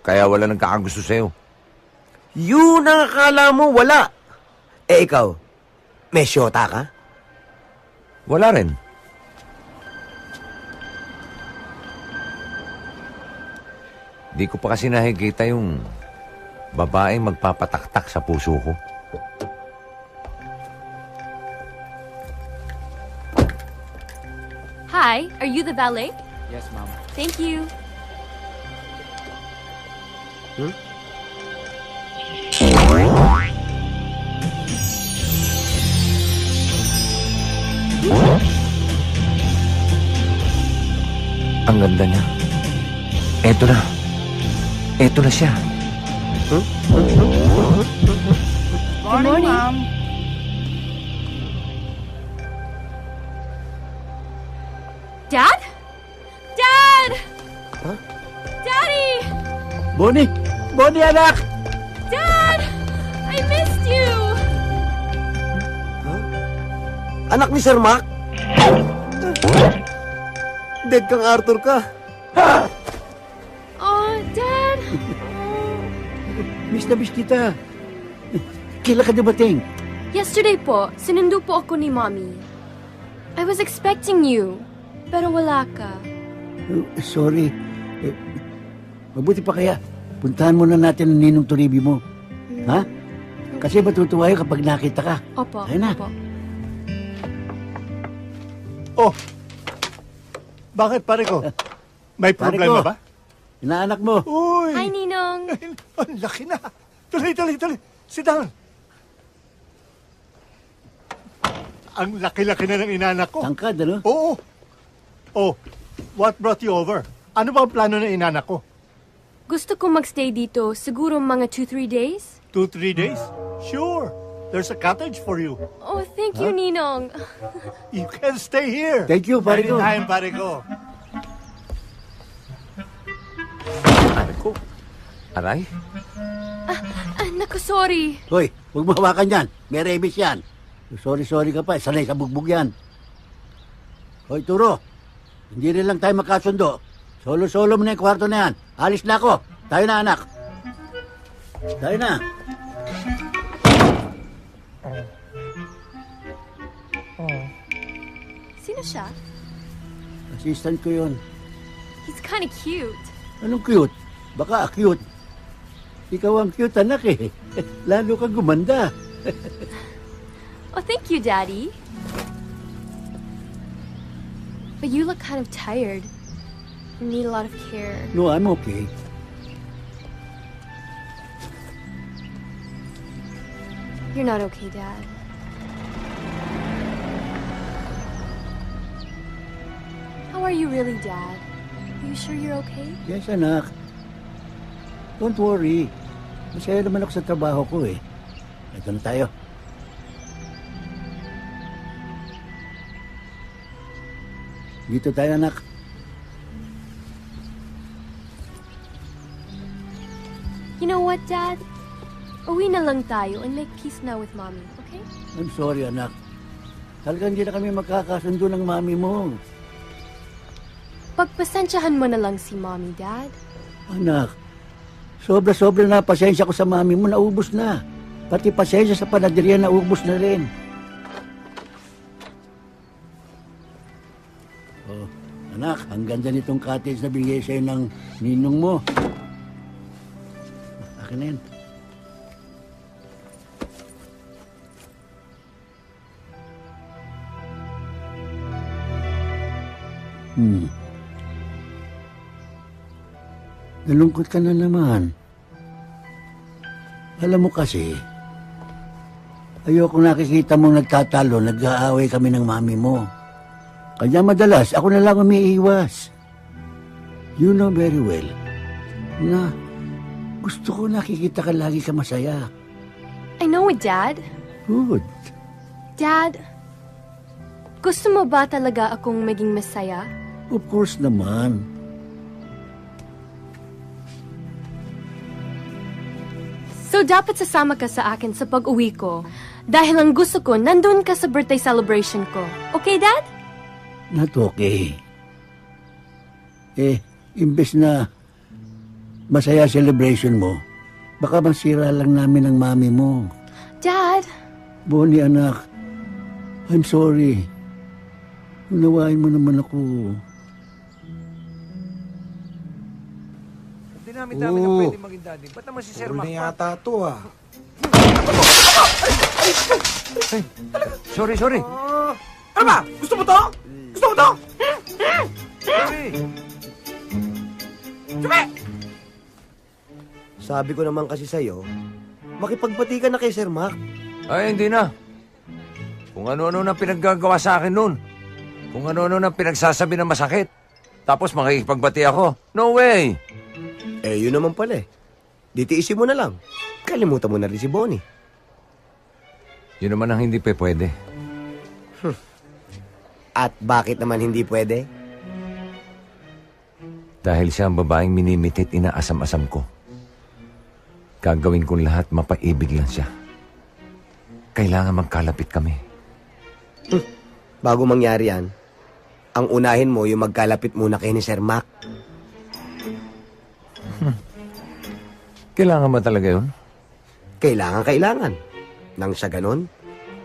Kaya wala nagkakagusto sa'yo. Yun ang akala mo, wala. Eh ikaw, may syota ka? Wala rin. Di ko pa kasi nakikita yung babaeng magpapataktak sa puso ko. Hi, are you the valet? Yes, ma'am. Thank you. Ang ganda niya. Eto na. Eto na siya. Good morning. ma'am. Dad? Dad! Daddy! Bonnie! Bonnie, anak! Dad! I missed you! Anak ni Sir Mac? Dead kang Arthur ka. Oh, Dad! Miss na miss kita. Kailan ka dumating? Yesterday po, sinundo po ako ni Mommy. I was expecting you, pero wala ka. Uh, sorry. Eh, mabuti pa kaya. Puntahan muna natin ang ninong Turibi mo. Ha? Kasi matutuwa yun kapag nakita ka. Opo, Ayun na. opo. Oh, bakit pare ko? May Pare problema ko. ba? Inaanak mo. Uy! Hi, Ninong. Ang laki na. Tuloy, tuloy, tuloy. Sit down. Ang laki-laki na ng inanak ko. Tangkad, ano? Oo. Oh, what brought you over? Ano ba ang plano ng inanak ko? Gusto ko magstay dito, siguro mga 2-3 days? Two, three days? Sure. There's a cottage for you. Oh, thank you, Huh? Ninong. You can stay here. Thank you, pare ko. Anytime, pare ko. Aray ko. Aray? Ah, naku, sorry. Hoy, huwag mo hawakan yan. May rabies yan. Sorry, sorry ka pa. Sanay sa bugbog yan. Hoy, Turo. Hindi rin lang tayo makasundo. Solo-solo mo na yung kwarto na yan. Alis na ako. Tayo na, anak. Tayo na. Sino siya? Assistant ko yun. He's kind of cute. Anong cute? Baka cute. Ikaw ang cute, anak eh. Lalo kang gumanda. Oh, thank you, Daddy. But you look kind of tired. You need a lot of care. No, I'm okay. You're not okay, Dad. How are you really, Dad? You sure you're okay? Yes, anak. Don't worry. Masaya naman ako sa trabaho ko eh. Ito na tayo. Dito tayo, anak. You know what, Dad? Uwi na lang tayo and make peace now with Mommy, okay? I'm sorry, anak. Talagang hindi na kami magkakasundo ng mami mo. Pagpasensyahan mo na lang si Mommy, Dad. Anak, sobra-sobra na pasensya ko sa mami mo, naubos na. Pati pasensya sa panaderya, naubos na rin. Oh, anak, ang ganda nitong cottage na binigay sa'yo ng ninong mo. Akin na yan. Hmm. Nalungkot ka na naman. Alam mo kasi, ayoko nakikita mong nagtatalo, nag-aaway kami ng mami mo. Kanya madalas, ako na lang umiiwas. You know very well na gusto ko nakikita ka lagi ka masaya. I know it, Dad. Good. Dad, gusto mo ba talaga akong maging masaya? Of course naman. So dapat sasama ka sa akin sa pag-uwi ko dahil ang gusto ko nandun ka sa birthday celebration ko. Okay, Dad? Not okay. Eh, imbes na masaya celebration mo, baka masira lang namin ang mami mo. Dad, Bonnie, anak, I'm sorry. Unawain mo naman ako. Hindi namin dami na Oo. pwede maging daddy. Ba't naman si Sir Mac? na yata to ah. Sorry, sorry. Ah, ano ba? Gusto mo to? Gusto mo to? Sorry. Sumi! Sabi ko naman kasi sa'yo, makipagbati ka na kay Sir Mac. Ay, hindi na. Kung ano-ano na pinaggagawa sa akin noon. Kung ano-ano na pinagsasabi na masakit. Tapos makikipagbati ako. No way! Eh, yun naman pala eh. Ditiisin mo na lang. Kalimutan mo na rin si Bonnie. Yun naman ang hindi pa pwede. At bakit naman hindi pwede? Dahil siya ang babaeng minimitit inaasam-asam ko. Gagawin kong lahat mapaibig lang siya. Kailangan magkalapit kami. Bago mangyari yan, ang unahin mo yung magkalapit muna kay ni Sir Mac. Kailangan ba talaga yun? Kailangan, kailangan. Nang sa ganon,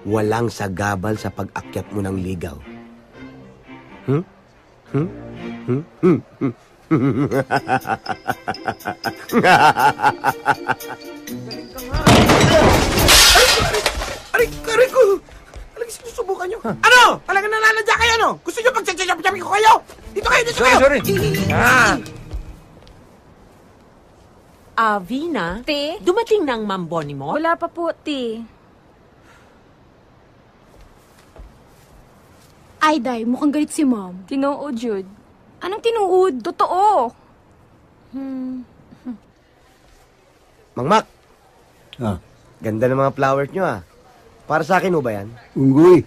walang sagabal sa pag-akyat mo ng ligaw. Hmm? Hmm? Hmm? Hmm? Hmm? Aray, aray ko! Talagang sinusubukan nyo. Ano? Talagang nananadya kayo, no? Gusto nyo pagtsatsatsapyapi ko kayo? Dito kayo, dito Sorry, kayo! sorry. Ah! Ah, Vina? Te? Dumating ang Ma'am Bonnie mo? Wala pa po, te. Ay, Day, mukhang galit si Mom. Tinuod, Jude. Anong tinuod? Totoo. Hmm. Mang Mac, Ah, ganda ng mga flowers nyo ah. Para sa akin ho ba yan? unggoy.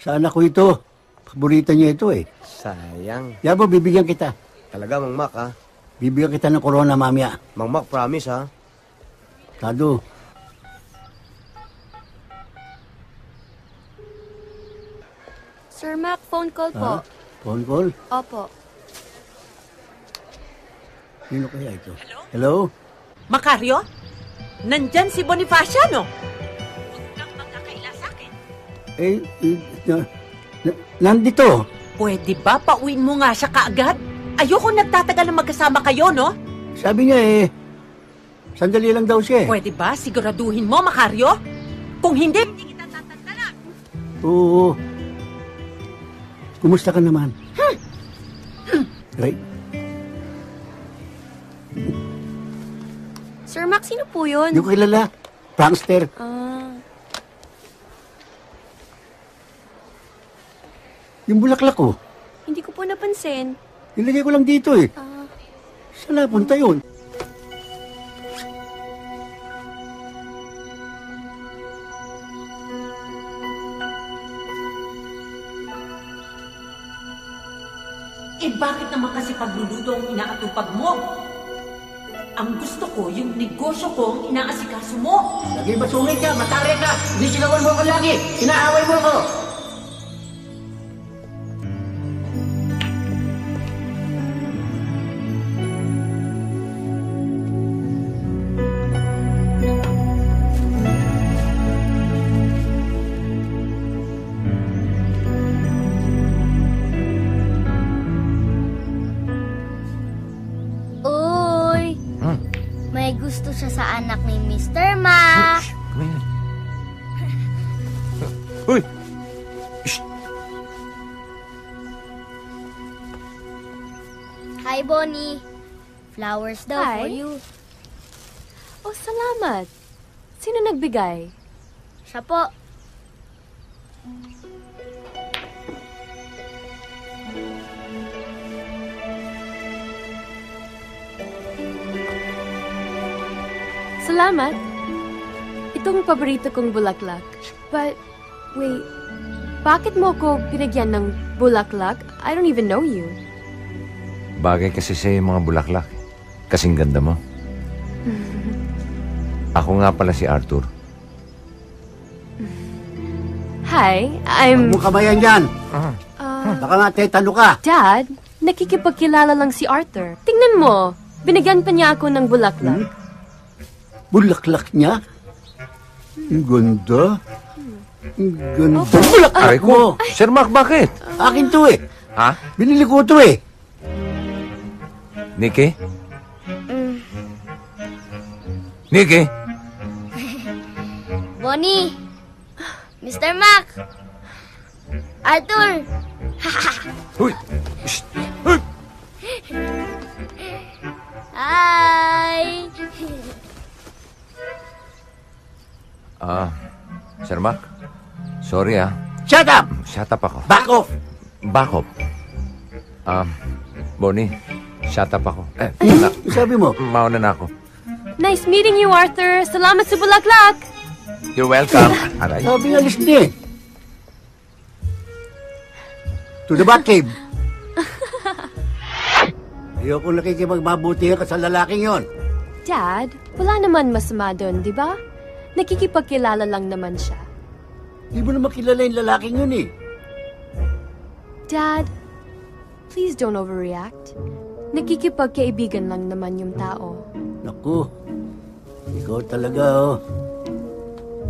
Sa anak ko ito. Paborito niya ito eh. Sayang. Yabo, bibigyan kita. Talaga, Mang Mac ah. Bibigyan kita ng corona mamaya. Mang Mac, promise ah. Tado. Sir Mac, phone call po. Ha? Phone call? Opo. Sino kaya ito? Hello? Macario? Nandyan si Bonifaciano. Eh, eh na, na, nandito. Pwede ba pauwiin mo nga siya kaagad? Ayoko nagtatagal na magkasama kayo, no? Sabi niya eh, sandali lang daw siya eh. Pwede ba siguraduhin mo, Macario? Kung hindi, Oo. Kumusta ka naman? Right? Sir Mac, sino po yun? Yung kilala, prankster. Ah, Yung bulaklak ko. hindi ko po napansin. Nilagay ko lang dito eh. Ah, Saan napunta yun? Eh bakit naman kasi pagluluto ang inaatupag mo? Ang gusto ko, yung negosyo ko ang inaasikaso mo. Lagi masungit ka, matari ka. Sinisigawan mo ko lagi. Inaaway mo ko. Gusto siya sa anak ni Mr. Mac. Uy! Hi, Bonnie. Flowers daw Hi. for you. Oh, salamat. Sino nagbigay? Siya po. Salamat. Itong paborito kong bulaklak. But, wait. Bakit mo ko binigyan ng bulaklak? I don't even know you. Bagay kasi sa'yo yung mga bulaklak. Kasing ganda mo. Ako nga pala si Arthur. Hi, I'm... Huwag mo kamayan yan. Uh, Baka nga tetalo ka. Dad, nakikipagkilala lang si Arthur. Tingnan mo, binigyan pa niya ako ng bulaklak. Bulaklak niya? Ang ganda. Ang ganda. Bulaklak Aray mo. ko. Sir Mark, bakit? Akin to eh. Ha? Binili ko to eh. Nikki? Nikki? Bonnie! Mr. Mac! Arthur! Uy! Shh! Uy! Hi! Ah, Sir Mark? Sorry ah. Shut up! Shut up ako. Back off! Back up. Ah, Bonnie, shut up ako. Eh, na, sabi mo? Mauna na ako. Nice meeting you, Arthur. Salamat sa bulaklak. You're welcome. Aray. Sabi nga alis niya eh. To the Batcave. Ayoko nakikipagmabuti ka sa lalaking yon. Dad, wala naman masama doon, di ba? Nakikipagkilala lang naman siya. Di mo naman kilala yung lalaking yun eh. Dad, please don't overreact. Nakikipagkaibigan lang naman yung tao. Naku, ikaw talaga oh.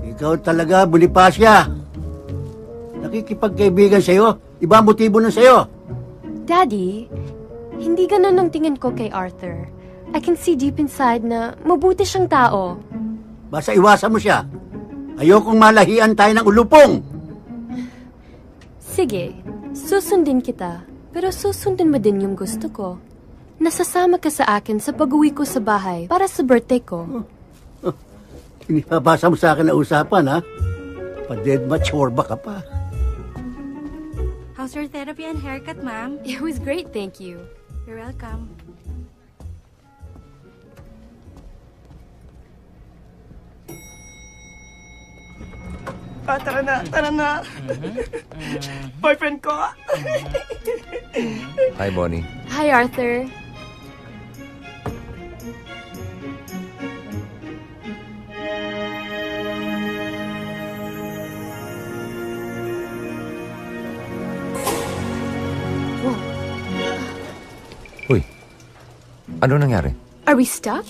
Ikaw talaga, Bonifacia. Nakikipagkaibigan sa'yo. Iba ang motibo nun sa'yo. Daddy, hindi ganun ang tingin ko kay Arthur. I can see deep inside na mabuti siyang tao. Basta iwasan mo siya. Ayokong malahian tayo ng ulupong. Sige, susundin kita. Pero susundin mo din yung gusto ko. Nasasama ka sa akin sa pag-uwi ko sa bahay para sa birthday ko. Inipabasa mo sa akin na usapan, ha? Pa-dead mature ka pa. How's your therapy and haircut, ma'am? It was great, thank you. You're welcome. Ah, tara na, tara na. Boyfriend ko. Hi, Bonnie. Hi, Arthur. Uy, ano nangyari? Are we stuck?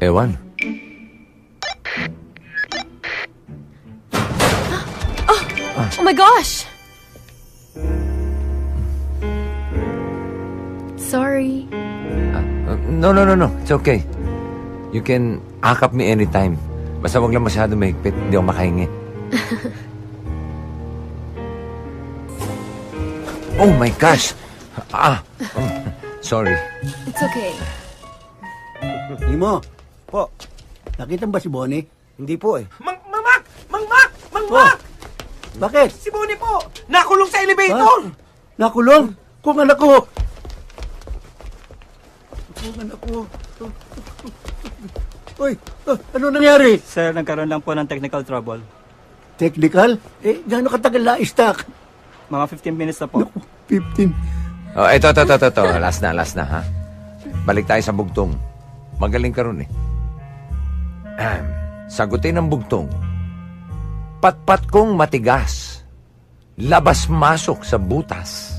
Ewan. Oh my gosh! Sorry. Uh, no, no, no, no. It's okay. You can akap me anytime. Basta wag lang masyado mahigpit. Hindi ako makahingi. oh my gosh! Ah! um, sorry. It's okay. Imo. Po. Nakita mo ba si Bonnie? Hindi po eh. Mang, Mang Mang Mac! Mang Mac! Bakit? Si Bonnie po! Nakulong sa elevator! Nakulong? Kung anak ko. Kung anak ko. Uy, ah, ano nangyari? Sir, nagkaroon lang po ng technical trouble. Technical? Eh, gaano katagal na stock? Mga 15 minutes na po. 15. Oh, ito, ito, ito, ito, ito. Last na, last na, ha? Balik tayo sa bugtong. Magaling ka ron, eh. Ahem. Sagutin ang bugtong. Patpat kong matigas. Labas-masok sa butas.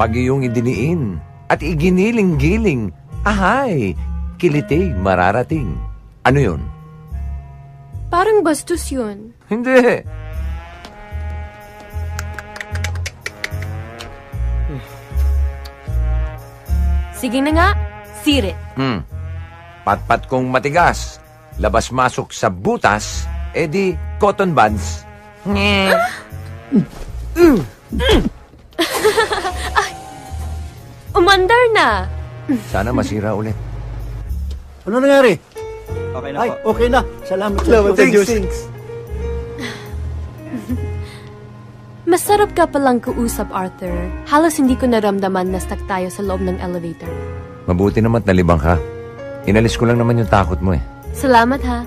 Pag iyong idiniin at iginiling-giling, ahay, kiliti mararating. Ano yun? Parang bastos yun. Hindi. Sige na nga, sirit. Hmm. Patpat kong matigas. Labas-masok sa butas, edi cotton buds. Nye. Umandar na. Sana masira ulit. Ano nangyari? Okay na Ay, po. okay na. Salamat Salamat sa Diyos. Masarap ka palang kausap, Arthur. Halos hindi ko naramdaman na stuck tayo sa loob ng elevator. Mabuti naman at nalibang ka. Inalis ko lang naman yung takot mo eh. Salamat ha.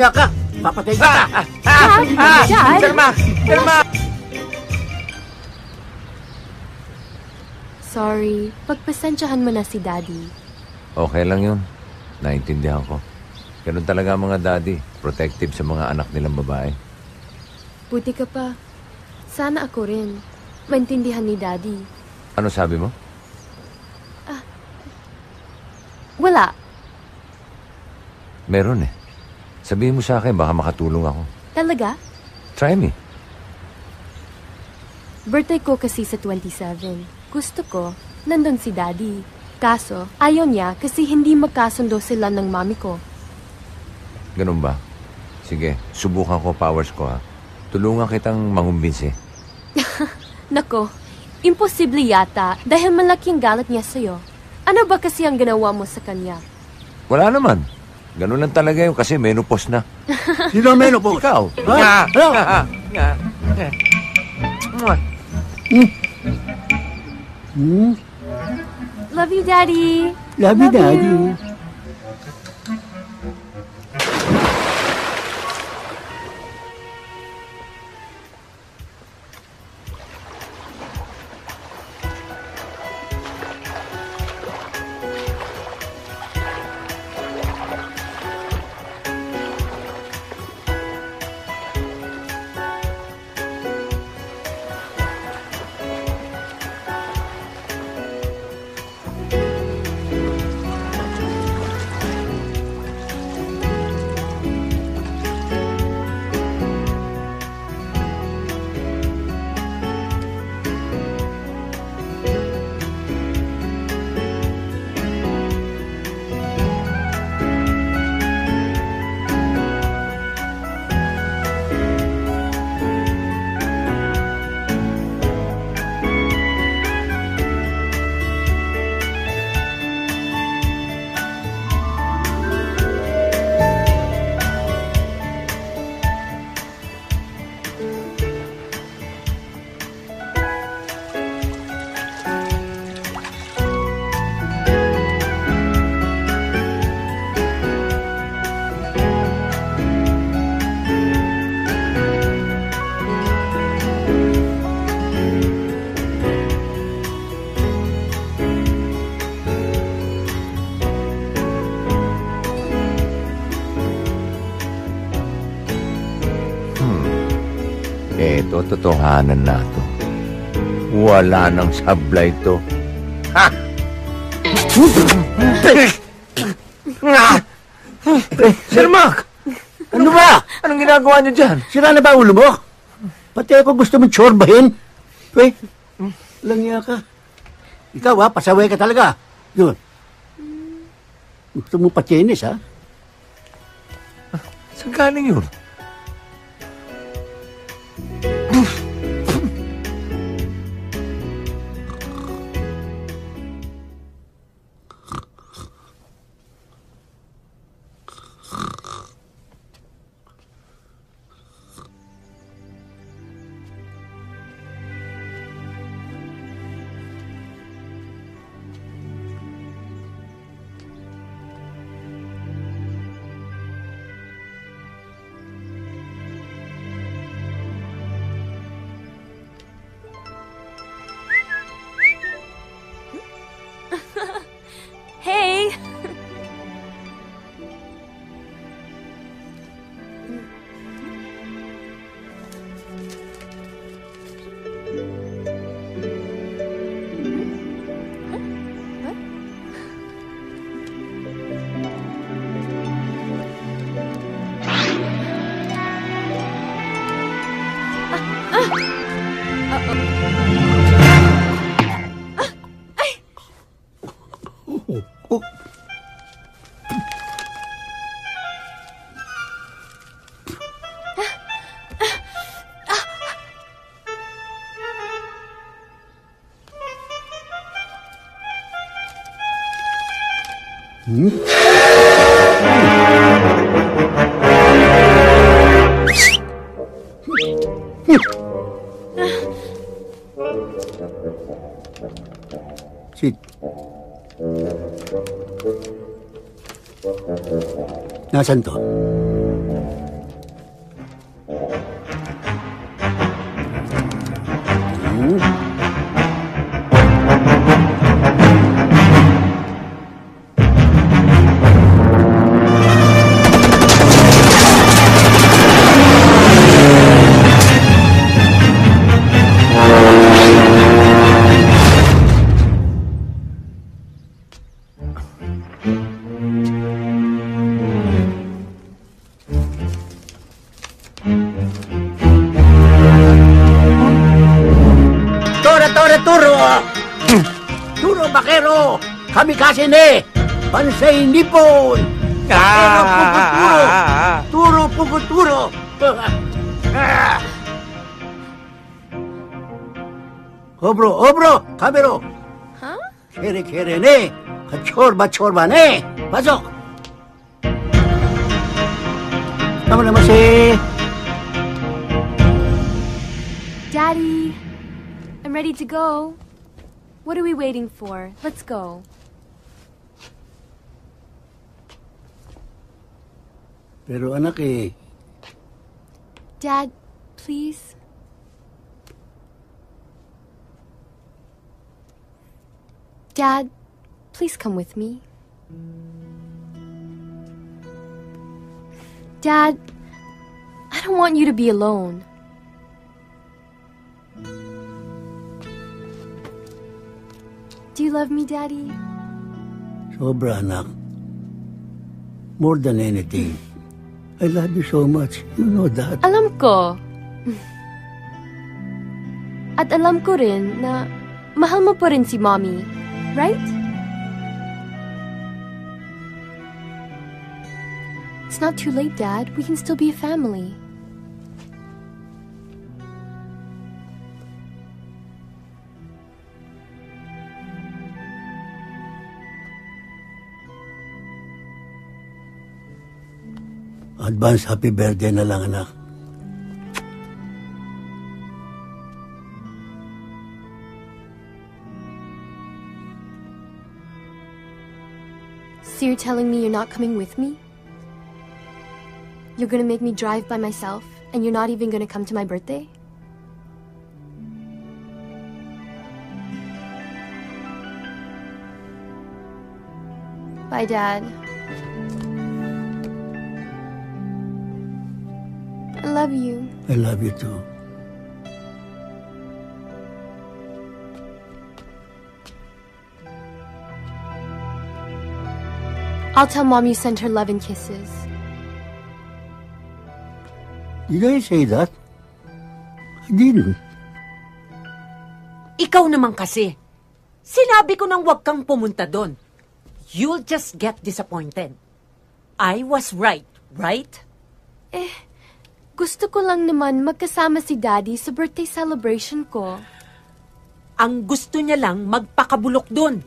Ba, walang yaka. Papatay kita. Ah, ah, Dad? Sir Mac! Sir Mac! Sorry. Pagpasensyahan mo na si Daddy. Okay lang yun. Naintindihan ko. Ganun talaga mga daddy. Protective sa mga anak nilang babae. Buti ka pa. Sana ako rin. Maintindihan ni Daddy. Ano sabi mo? Wala. Meron eh. Sabihin mo sa akin, baka makatulong ako. Talaga? Try me. Birthday ko kasi sa 27. Gusto ko, nandun si Daddy. Kaso, ayaw niya kasi hindi magkasundo sila ng mami ko. Ganun ba? Sige, subukan ko powers ko ha. Tulungan kitang mangumbinsi. Nako, imposible yata dahil malaki ang galit niya sa'yo. Ano ba kasi ang ginawa mo sa kanya? Wala naman. Ganun lang talaga yun kasi menopause na. Sino ang menopause? Ikaw. Ha? Nga. Ano? Nga. Mwah. Hmm? Love you, Daddy. Love you, Daddy. Eto, totohanan na to. Wala nang sablay to. Ha! Sir Mac! Ano ba? Anong ginagawa niyo dyan? Sira na ba ulo mo? Pati ako gusto mong tsorbahin. Pre, lang niya ka. Ikaw ha, pasaway ka talaga. Yun. Gusto mo patyenis ha? Saan galing yun? 100%. Kamikaze ne! Pansay nipon! Bakero, puguturo! Turo, puguturo! Obro, obro, kamero. Huh? Kere, kere ne. Chorba, chorba ne. Pasok. Tama naman si... Daddy, I'm ready to go. What are we waiting for? Let's go. Pero anak eh, Dad, please. Dad, please come with me. Dad, I don't want you to be alone. Do you love me, Daddy? sobra anak. More than anything. I love you so much. You know that. Alam ko. At alam ko rin na mahal mo pa rin si Mommy. Right? It's not too late, Dad. We can still be a family. Advance happy birthday na lang anak. So you're telling me you're not coming with me? You're gonna make me drive by myself, and you're not even gonna come to my birthday? Bye, Dad. Love you. I love you too. I'll tell Mom you sent her love and kisses. Did I say that? I didn't. Ikaw naman kasi. Sinabi ko nang huwag kang pumunta doon. You'll just get disappointed. I was right, right? Eh, gusto ko lang naman magkasama si Daddy sa birthday celebration ko. Ang gusto niya lang magpakabulok doon.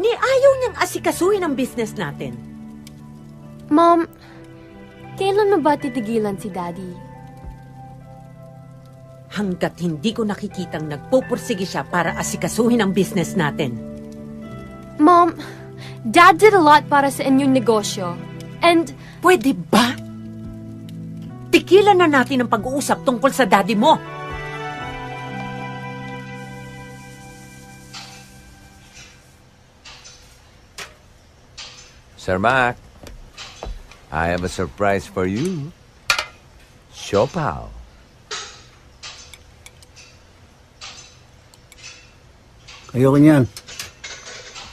Ni ayaw niyang asikasuhin ang business natin. Mom, kailan mo ba titigilan si Daddy? Hanggat hindi ko nakikitang nagpupursige siya para asikasuhin ang business natin. Mom, Dad did a lot para sa inyong negosyo. And... Pwede ba? Tikilan na natin ang pag-uusap tungkol sa daddy mo. Sir Mac, I have a surprise for you. Siopaw. Ayoko niyan.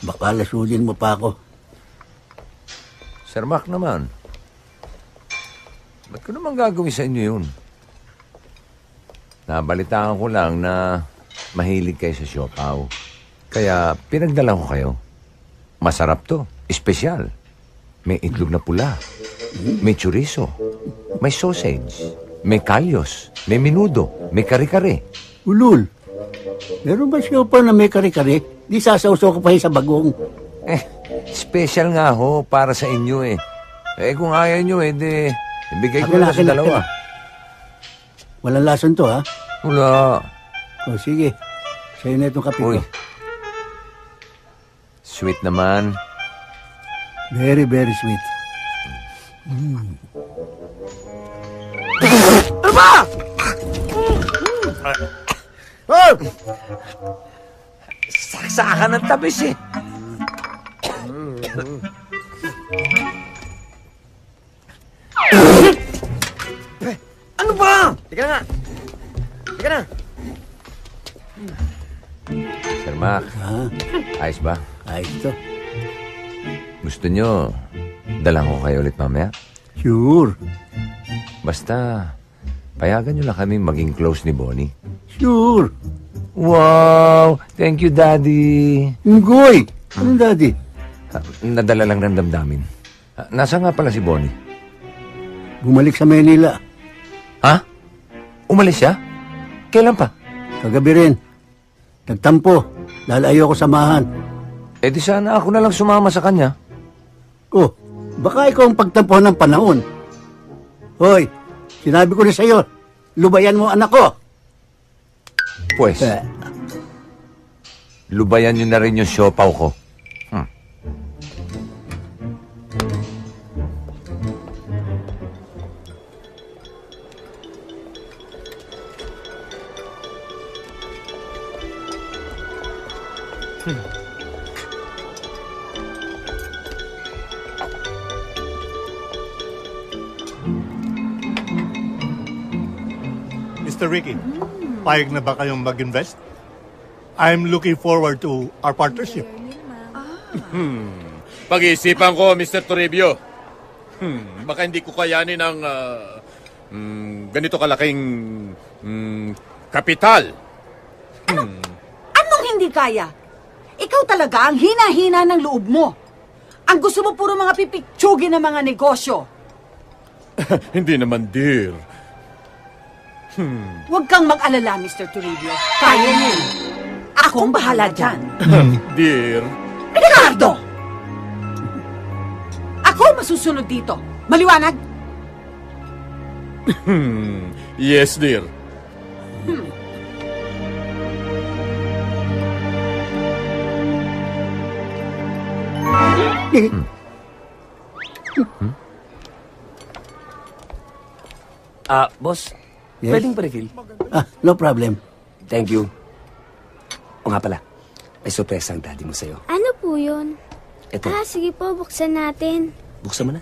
Baka lasudin mo pa ako. Sir Mac naman. Ba't ko naman gagawin sa inyo yun? Nabalitaan ko lang na mahilig kayo sa siopaw. Kaya pinagdala ko kayo. Masarap to. Espesyal. May itlog na pula. May chorizo. May sausage. May kalyos. May minudo. May kare-kare. Ulul. Meron ba siya pa na may kare-kare? Di sasawsaw ko pa sa bagong. Eh, Special nga ho para sa inyo eh. Eh kung ayaw nyo eh, di, ibigay ko na, sa dalawa. Walang lason to, ha? Wala. O, sige. Sa'yo na itong kape Uy. ko. Sweet naman. Very, very sweet. Mm. Ano ba? Oh! Saksakan ng tabis eh. Ano ba? Teka na nga. Teka na. Sir Mac, ayos ba? Ayos to. Gusto nyo, dalang ko kayo ulit mamaya? Sure. Basta, payagan nyo lang kami maging close ni Bonnie. Sure. Wow! Thank you, Daddy. Ngoy! Anong daddy? Ah, Nadala lang ng damdamin. Ah, Nasa nga pala si Bonnie? Bumalik sa Manila. Ha? Umalis siya? Kailan pa? Kagabi rin. Nagtampo. Dahil ayoko samahan. Eh di sana ako na lang sumama sa kanya. Oh, baka ikaw ang pagtampo ng panahon. Hoy, sinabi ko na sa'yo, lubayan mo anak ko. Pues, Eh, lubayan nyo na rin yung siopaw ko. Mr. Ricky, payag na ba kayong mag-invest? I'm looking forward to our partnership. Hmm. Pag-iisipan ko, Mr. Toribio. Hmm. Baka hindi ko kayanin ang ah, hmm, ganito kalaking hmm, kapital. Hmm. Anong hindi kaya? Ikaw talaga ang hina-hina ng loob mo. Ang gusto mo puro mga pipitsugin ng mga negosyo. hindi naman, dear. Hmm. Huwag kang mag-alala, Mr. Toribio. Kaya niyo. Akong bahala dyan. dear. Ricardo! Ako masusunod dito. Maliwanag? Hmm. Yes, dear. Hmm. Ah, boss. Yes? Pwedeng pa-refill? Ah, no problem. Thank you. O nga pala, may surprise ang daddy mo sa'yo. Ano po yun? Ito. Ah, sige po, buksan natin. Buksan mo na.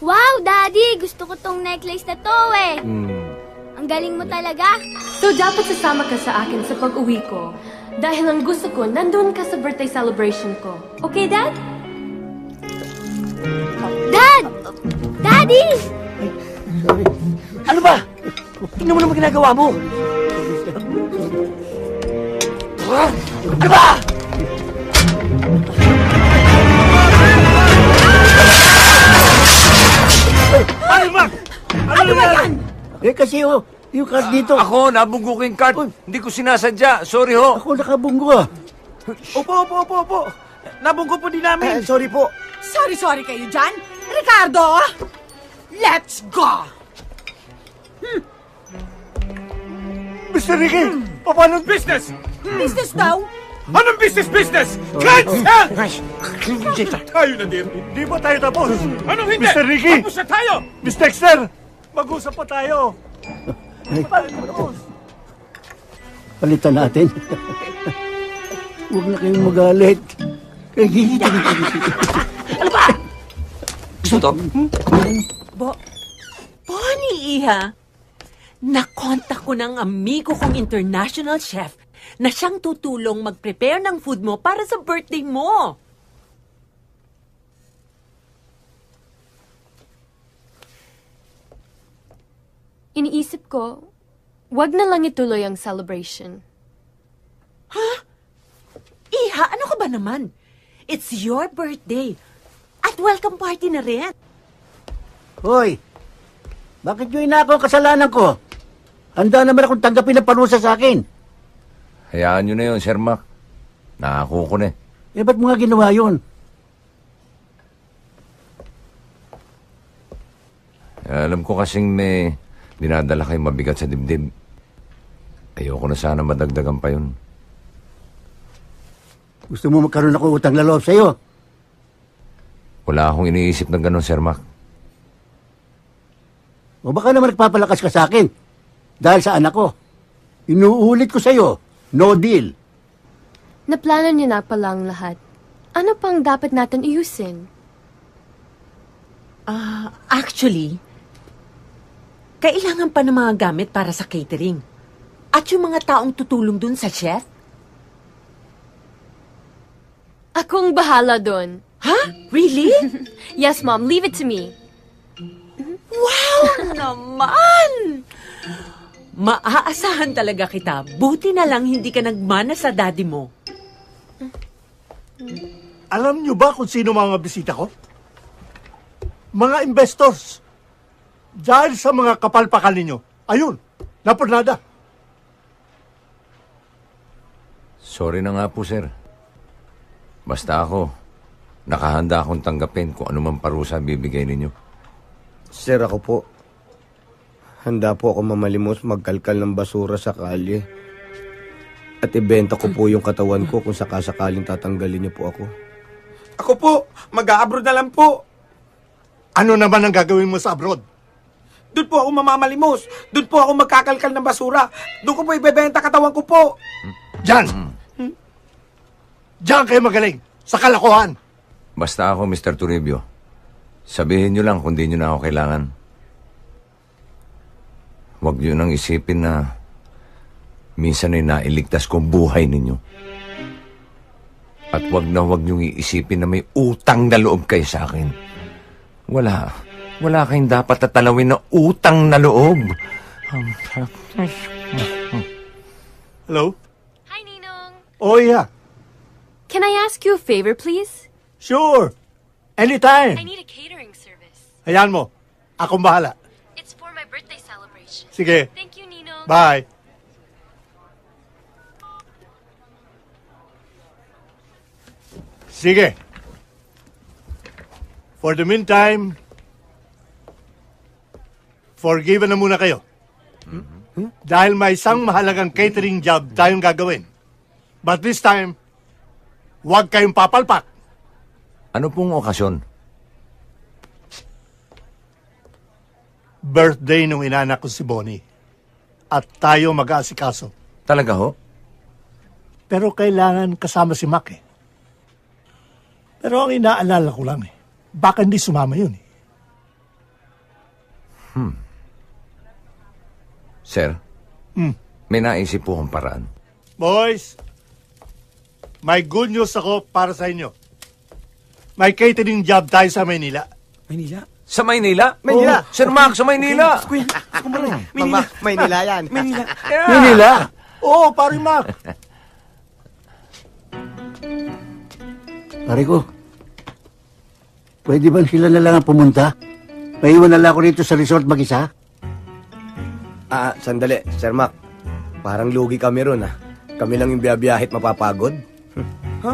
Wow, Daddy! Gusto ko tong necklace na to eh. Hmm. Ang galing mo talaga. So, dapat sasama ka sa akin sa pag-uwi ko. Dahil ang gusto ko, nandun ka sa birthday celebration ko. Okay, Dad? Dad! Daddy! Ano ba? Tingnan mo naman ginagawa mo. Ano ba? Ay, Mac! Ano ba yan? Eh, kasi oh, yung card dito. Ako, nabunggo ko yung card. Hindi ko sinasadya. Sorry ho. Ako nakabunggo ah. Opo, opo, opo, opo. Nabunggo po din namin. sorry po. Sorry-sorry kayo dyan. Ricardo! Let's go! Mr. Ricky, paano? Business! Business daw? Anong business, business? Cancel! Tayo na, dear. Hindi pa tayo tapos. Anong hindi? Mr. Ricky! Tapos na tayo! Miss Dexter! Mag-usap pa tayo. Palitan natin. Huwag na kayong magalit. Gusto to? Bo, Bonnie, Iha. Nakontak ko ng amigo kong international chef na siyang tutulong mag-prepare ng food mo para sa birthday mo. Iniisip ko, wag na lang ituloy ang celebration. Iha, ano ka ba naman? It's your birthday. At welcome party na rin. Hoy, bakit nyo inako ang kasalanan ko? Handa naman akong tanggapin ang parusa sa akin. Hayaan nyo na yun, Sir Mac. Nakako ko na eh. Eh, ba't mo nga ginawa yun? Eh, Alam ko kasing may dinadala kayo mabigat sa dibdib. Ayoko na sana madagdagan pa yun. Gusto mo magkaroon ako utang na loob sa'yo? Wala akong iniisip na ganun, Sir Mac. O baka naman nagpapalakas ka sa akin. Dahil sa anak ko. Inuulit ko sa'yo, no deal. Naplano niyo na pala ang lahat. Ano pang dapat natin iusin? Ah, actually, kailangan pa ng mga gamit para sa catering. At yung mga taong tutulong dun sa chef. Akong bahala doon. Ha? Really? yes, Mom. Leave it to me. Wow naman! Maaasahan talaga kita. Buti na lang hindi ka nagmana sa daddy mo. Alam niyo ba kung sino mga bisita ko? Mga investors. Dahil sa mga kapalpakan ninyo. Ayun, napunada. Sorry na nga po, sir. Basta ako, nakahanda akong tanggapin kung anumang parusa bibigay ninyo. Sir, ako po. Handa po ako mamalimos magkalkal ng basura sa kalye. At ibenta ko po yung katawan ko kung sakasakaling tatanggalin niyo po ako. Ako po, mag-a-abroad na lang po. Ano naman ang gagawin mo sa abroad? Doon po ako mamamalimos. Doon po ako magkakalkal ng basura. Doon ko po ibebenta katawan ko po. Diyan! Diyan kayo magaling. Sa kalakuhan. Basta ako, Mr. Toribio. Sabihin nyo lang kung di nyo na ako kailangan. Huwag nyo nang isipin na minsan ay nailigtas ko ang buhay ninyo. At huwag na huwag nyo iisipin na may utang na loob kayo sa akin. Wala. Wala kayong dapat tatalawin na utang na loob. Hello? Hi, Ninong. Oh, yeah. Can I ask you a favor, please? Sure. Anytime. I need a catering service. Hayaan mo. Akong bahala. It's for my birthday celebration. Sige. Thank you, Ninong. Bye. Sige. For the meantime, forgiven na muna kayo. Dahil may isang mahalagang catering job tayong gagawin. But this time, huwag kayong papalpak. Ano pong okasyon? Birthday nung inanak ko si Bonnie. At tayo mag-aasikaso. Talaga ho? Pero kailangan kasama si Mac eh. Pero ang inaalala ko lang eh, baka hindi sumama yun eh. Hmm. Sir, Hmm. may naisip po akong paraan. Boys, may good news ako para sa inyo. May catering job tayo sa Maynila. Maynila? Sa Maynila? Maynila. Oh, Sir Mac, sa Maynila. Ba rin? Mama, Maynila yan. Maynila. Maynila? Oo, oh, pare Mac. Pare ko, pwede ba sila na lang ang pumunta? Maiwan na lang ako rito sa resort mag-isa? Ah, sandali, Sir Mac. Parang lugi kami ron ah. Kami lang yung biyabiyahit mapapagod. Ha?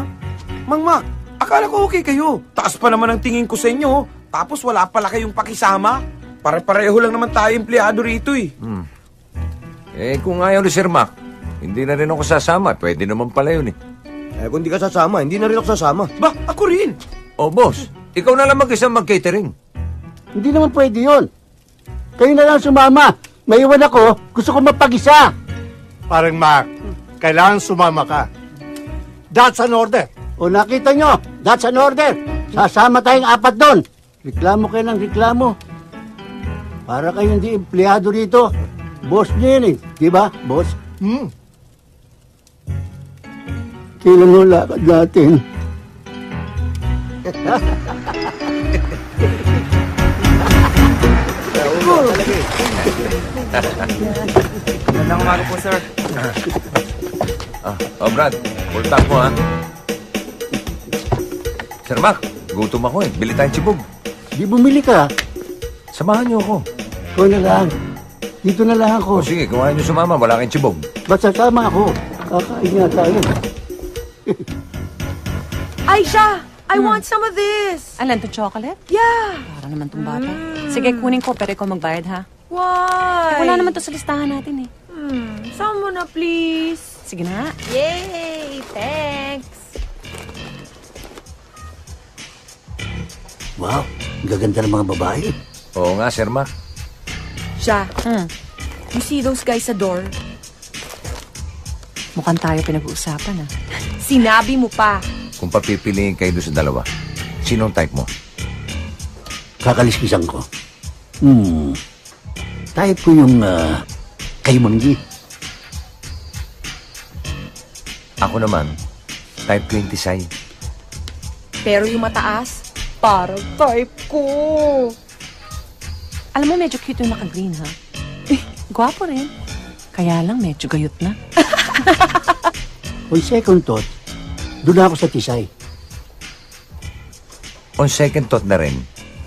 Mang Mac, akala ko okay kayo. Taas pa naman ang tingin ko sa inyo. Tapos wala pala kayong pakisama. Pare-pareho lang naman tayo empleyado rito eh. Hmm. Eh, kung ayaw ni Sir Mac, hindi na rin ako sasama. Pwede naman pala yun eh. Eh, kung di ka sasama, hindi na rin ako sasama. Ba, ako rin. Oh, boss, ikaw na lang mag-isa mag-catering. Hindi naman pwede yun. Kayo na lang sumama. Maiwan ako, gusto ko mapag-isa. Parang Mac, kailangan sumama ka. That's an order. O nakita nyo, that's an order. Sasama tayong apat doon. Reklamo kayo ng reklamo. Para kayong di empleyado rito. Boss niyo yun eh. Di ba, boss? Hmm. Kailan mo lakad natin? Magandang umaga po, sir. Ah, oh, Brad, full tank mo ha. Sir Mac, gutom ako eh. Bili tayong chibog. Di bumili ka. Samahan niyo ako. Ikaw na lang. Dito na lang ako. O sige, kung ayaw niyo sumama, wala kayong chibog. Basta sama ako. Kakain nga tayo. Aisha, I want some of this. Alan to chocolate? Yeah. Para naman tong bata. Sige, kunin ko pero ikaw magbayad ha. Why? Eh, wala naman to sa listahan natin eh. Hmm, sama mo na, please. Sige na. Yay! Thanks. Wow, ang gaganda ng mga babae. Oo nga, Sir Mac. Siya, you see those guys sa door? Mukhang tayo pinag-uusapan ah. Sinabi mo pa. Kung papipiliin kayo doon sa dalawa, sinong type mo? Kakaliskisan ko. Hmm. Type ko yung uh, kay Manggi. Ako naman, type ko yung tisay. Pero yung mataas, parang type ko. Alam mo, medyo cute yung naka-green ha. Gwapo rin. Kaya lang, medyo gayot na. On second thought, doon ako sa Tisay. On second thought na rin,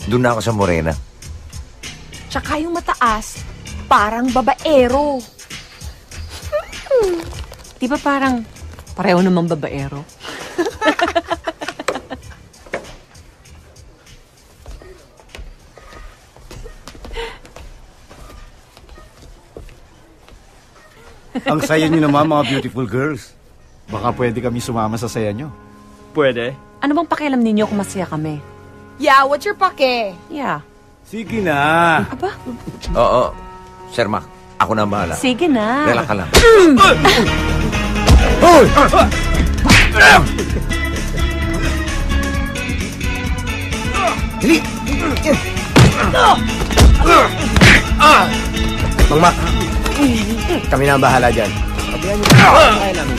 doon ako sa Morena. Tsaka yung mataas, parang babaero. Di ba parang pareho namang babaero? Ang saya niyo naman, mga beautiful girls. Baka pwede kami sumama sa saya niyo. Pwede. Ano bang pakialam ninyo kung masaya kami? Yeah, what's your pake? Yeah. Sige na. Aba, Oo, Sir Mac, ako na ang bahala. sige na. Relax ka lang. Dili! Mang Mac, kami na ang bahala dyan. Pabayaan niyo na. Kaya namin.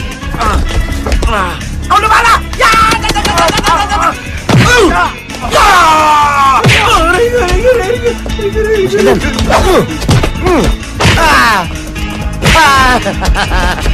Ako na bala! Yan! Ah! Ah!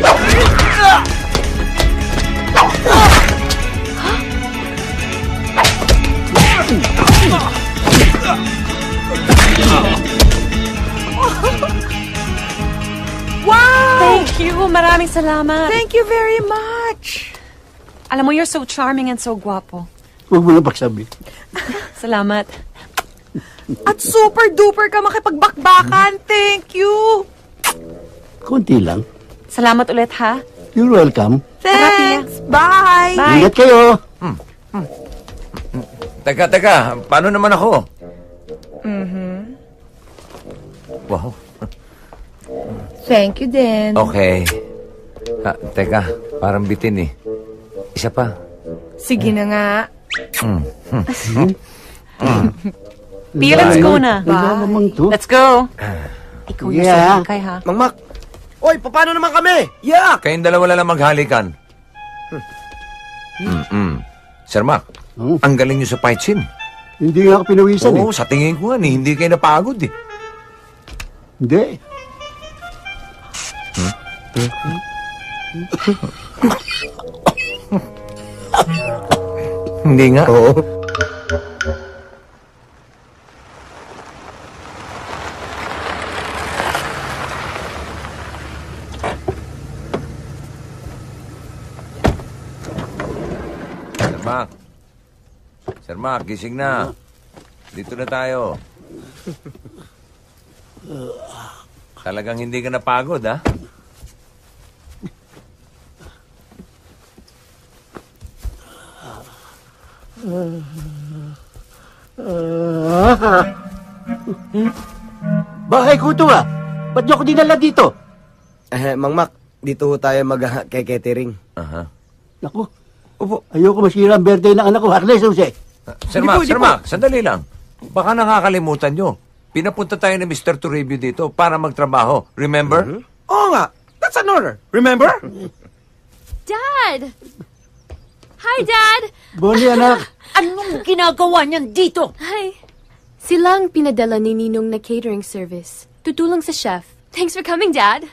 Thank you. Maraming salamat. Thank you very much. Alam mo, you're so charming and so guwapo. Huwag mo na pagsabi. Salamat. At super duper ka makipagbakbakan. Thank you. Kunti lang. Salamat ulit, ha? You're welcome. Thanks. Bye. Ingat kayo. Teka, teka, paano naman ako? Mhm. Wow, Thank you din. okay. Ah, teka, parang bitin eh. Isa pa. Sige na nga. Pia, let's go na. Wala namang to. Let's go. Ikaw yung Yeah. sumikay, ha? Mang Mac, Oy, paano naman kami? Yeah! Kayong dalawa lang maghalikan. Mm-mm. Sir Mac, ang galing nyo sa fight scene. Hindi nga ako pinawisan Oo, eh. sa tingin ko nga, eh, hindi kayo napagod eh. Hindi. Hindi nga. Oo. Sir Mac. Sir Mac, gising na. Dito na tayo. Talagang hindi ka napagod, ha? Bahay ko ito ah. Ba't niyo ako dinala dito? Eh, Mang Mac, dito ho tayo mag kay catering. Aha. Naku. Opo. Ayoko masira ang birthday ng anak ko. Harness, Jose. Sir Mac, Sir Mac, sandali lang. Baka nakakalimutan nyo. Pinapunta tayo ni Mr. Toribio dito para magtrabaho. Remember? Oo nga. That's an order. Remember? Dad! Hi, Dad! Bonnie, anak. Anong ginagawa niyan dito? Hi. Sila ang pinadala ni Ninong na catering service. Tutulong sa chef. Thanks for coming, Dad.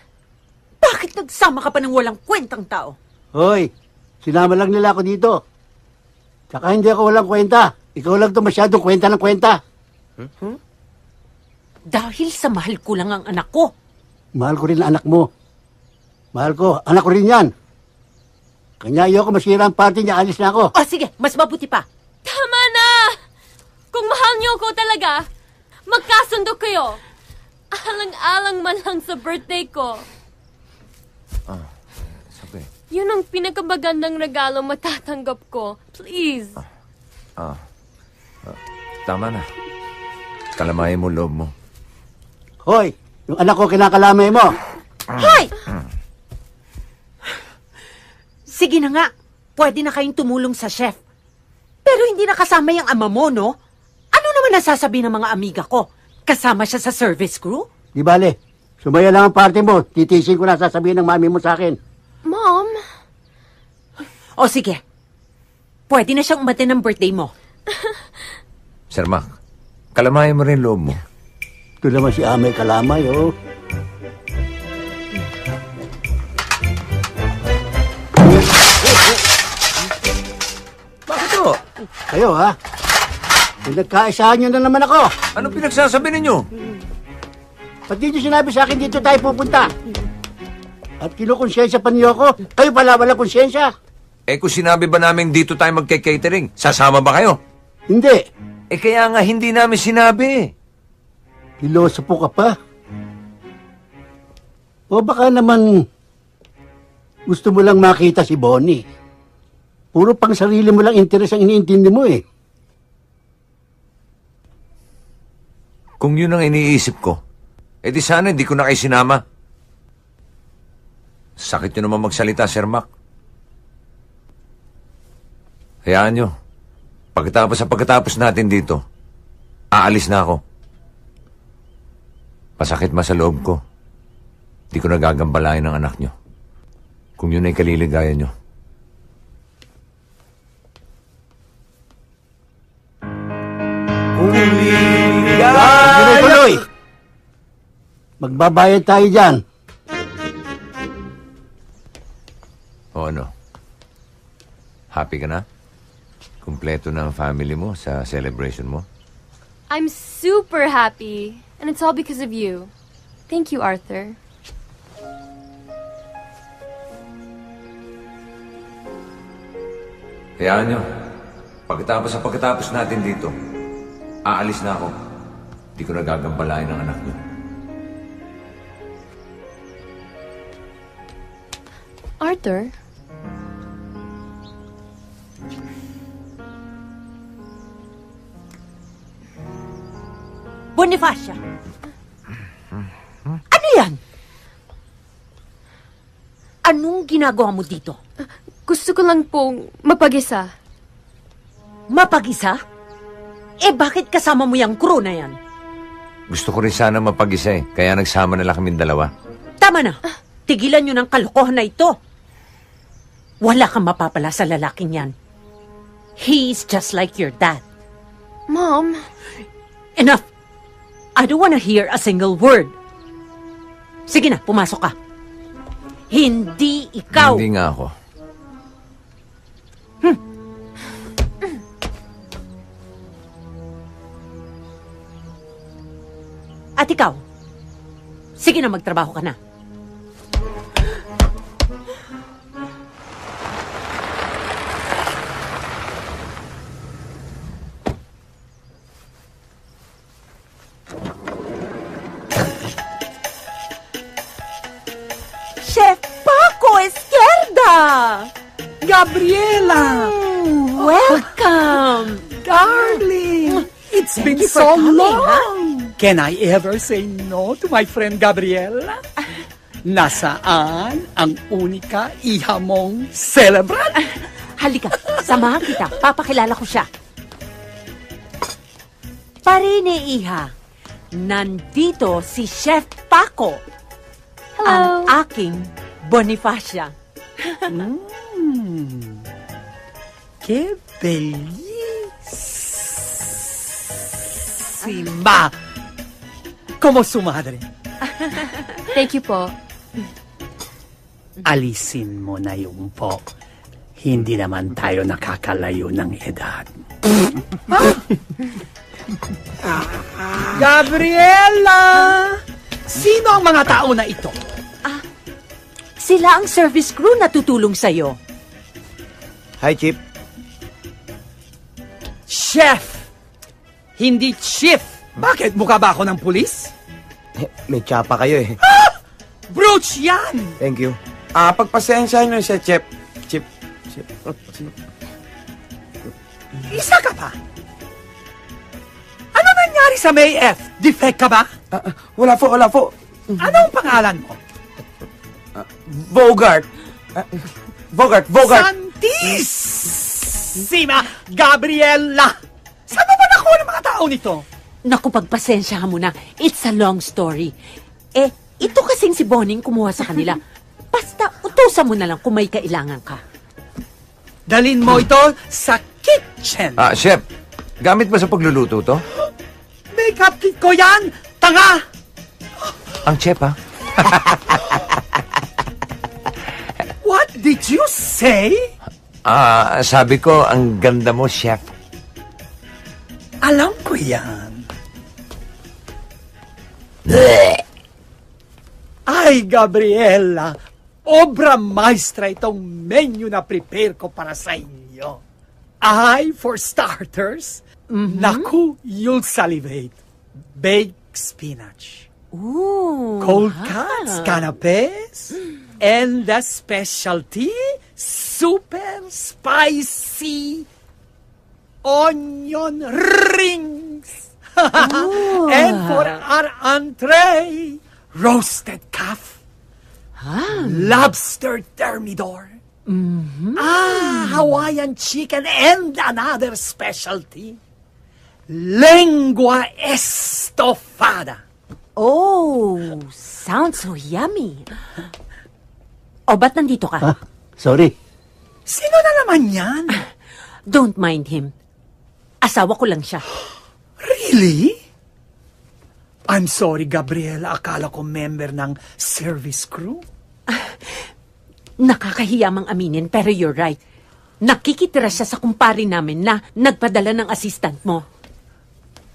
Bakit nagsama ka pa ng walang kwentang tao? Hoy, sinama lang nila ako dito. Tsaka hindi ako walang kwenta. Ikaw lang to masyadong kwenta ng kwenta. Dahil sa mahal ko lang ang anak ko. Mahal ko rin ang anak mo. Mahal ko, anak ko rin yan. Kanya ayoko masira ang party niya, alis na ako. O sige, mas mabuti pa. Tama na! Kung mahal niyo ko talaga, magkasundo kayo. Alang-alang man lang sa birthday ko. Yun ang pinakamagandang regalo matatanggap ko. Please. Ah. ah, tama na. Kalamayin mo loob mo. Hoy, yung anak ko kinakalamay mo. Hoy! Sige na nga, pwede na kayong tumulong sa chef. Pero hindi na kasama yung ama mo, no? Ano naman nasasabi ng mga amiga ko? Kasama siya sa service crew? Di bale, sumaya lang ang party mo. Titisin ko na sasabihin ng mami mo sa akin. Mom? O sige, pwede na siyang umatin ng birthday mo. Sir Mac, kalamayin mo rin loob mo. Ito naman si Amay Kalamay, oh. Bakit to? Kayo, ha? Pinagkaisahan nyo na naman ako. Anong pinagsasabi ninyo? Ba't di nyo sinabi sa akin dito tayo pupunta? At kinukonsensya pa niyo ako. Kayo pala wala konsensya. Eh kung sinabi ba namin dito tayo magke-catering, sasama ba kayo? Hindi. Eh kaya nga hindi namin sinabi. Piloso po ka pa. O baka naman gusto mo lang makita si Bonnie. Puro pang sarili mo lang interes ang iniintindi mo eh. Kung yun ang iniisip ko, eh di sana hindi ko na kayo sinama. Sakit nyo naman magsalita, Sir Mac. Hayaan nyo. Pagkatapos sa pagkatapos natin dito, aalis na ako. Pasakit ma sa loob ko. Di ko nagagambalayan ng anak nyo. Kung yun ay kaliligayan nyo. Tuloy-tuloy! Magbabayad tayo dyan. O ano? Happy ka na? Kumpleto na ang family mo sa celebration mo? I'm super happy. And it's all because of you. Thank you, Arthur. Hayaan nyo. Pagkatapos sa pagkatapos natin dito, aalis na ako. Di ko nagagambalayan ng anak nyo. Arthur? Bonifacia! Ano yan? Anong ginagawa mo dito? Gusto ko lang pong mapag-isa. Mapag-isa? Eh bakit kasama mo yung crew na yan? Gusto ko rin sana mapag-isa eh, kaya nagsama na lang kaming dalawa. Tama na. Tigilan nyo ng kalokohan na ito. Wala kang mapapala sa lalaking yan. He's just like your dad. Mom? Enough! I don't wanna hear a single word. Sige na, pumasok ka. Hindi ikaw. Hindi nga ako. At ikaw, sige na magtrabaho ka na. Gabriela! welcome! Darling! It's been you for so coming, long! Can I ever say no to my friend Gabriela? Nasaan ang unika iha mong celebrant? Halika, samahan kita. Papakilala ko siya. Parine, Iha. Nandito si Chef Paco. Ang aking Bonifacia. Mm. Que bellísima. Como su madre. Thank you po. Alisin mo na yung po. Hindi naman tayo nakakalayo ng edad. Gabriela! Sino ang mga tao na ito? Sila ang service crew na tutulong sa'yo. Hi, Chip. Chef! Hindi chief! Bakit? Mukha ba ako ng pulis? May tsapa kayo eh. Brooch yan! Thank you. Ah, pagpasensyahan nyo siya, Chip. Chip. Chip. Chip. Isa ka pa! Ano nangyari sa May F? Defect ka ba? wala po, wala po. Anong pangalan mo? Bogart. Ah, Bogart, Bogart. Santissima Gabriela! Saan mo ba nakuha ng mga tao nito? Naku, pagpasensya mo na. It's a long story. Eh, ito kasing si Boning kumuha sa kanila. Basta utusan mo na lang kung may kailangan ka. Dalin mo ito sa kitchen. Ah, chef, gamit ba sa pagluluto to? Makeup kit ko yan! Tanga! Ang chef, ha? What did you say? Ah, sabi ko, ang ganda mo, chef. Alam ko yan. Ay, Gabriela, obra maestra itong menu na prepare ko para sa inyo. Ay, for starters, naku, you'll salivate. Baked spinach. Ooh. Cold cuts, canapes, and the specialty, super spicy onion rings. and for our entree, roasted calf, lobster thermidor, ah, Hawaiian chicken, and another specialty, lengua estofada. Oh, sounds so yummy. O, ba't nandito ka? Sorry. Sino na naman yan? Don't mind him. Asawa ko lang siya. Really? I'm sorry, Gabriela. Akala ko member ng service crew. Nakakahiya mang aminin, pero you're right. Nakikitira siya sa kumpari namin na nagpadala ng assistant mo.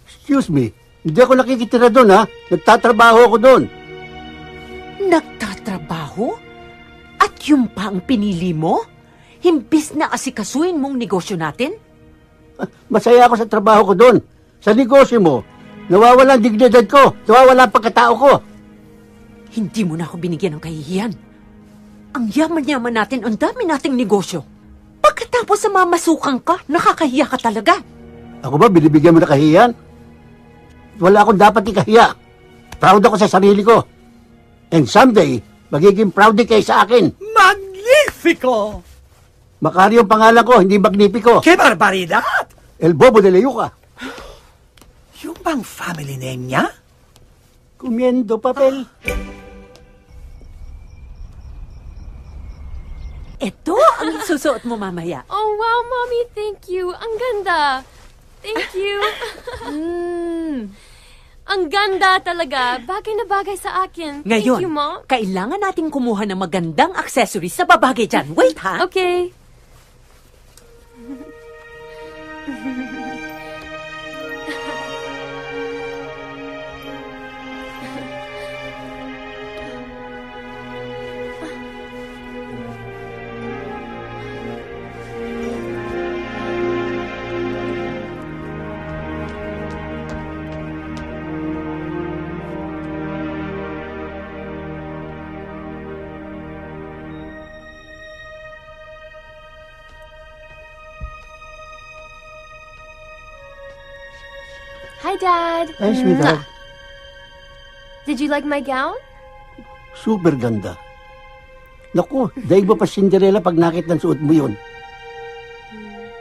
Excuse me. Hindi ako nakikitira doon, ha? Nagtatrabaho ako doon. Nagtatrabaho? At yung pa ang pinili mo? Himbis na asikasuin mong negosyo natin? Masaya ako sa trabaho ko doon. Sa negosyo mo, nawawala ang dignidad ko. Nawawala ang pagkatao ko. Hindi mo na ako binigyan ng kahihiyan. Ang yaman-yaman natin, ang dami nating negosyo. Pagkatapos sa mamasukan ka, nakakahiya ka talaga. Ako ba, binibigyan mo na kahiyan? Wala akong dapat ikahiya. Proud ako sa sarili ko. And someday, magiging proud din kayo sa akin. Magnifico! Macario ang pangalan ko, hindi Magnifico. Que barbaridad! El Bobo de Leyuca. Yung bang family name niya? Comiendo papel. Ito ang susuot mo mamaya. Oh, wow, Mommy. Thank you. Ang ganda. Thank you. mm. Ang ganda talaga. Bagay na bagay sa akin. Ngayon, Thank you, Mom. kailangan nating kumuha ng magandang accessories sa babagay dyan. Wait, ha? Okay. Mm-hmm. Ay, sweetheart. Did you like my gown? Super ganda. Naku, daig mo pa Cinderella pag nakita ng suot mo yun.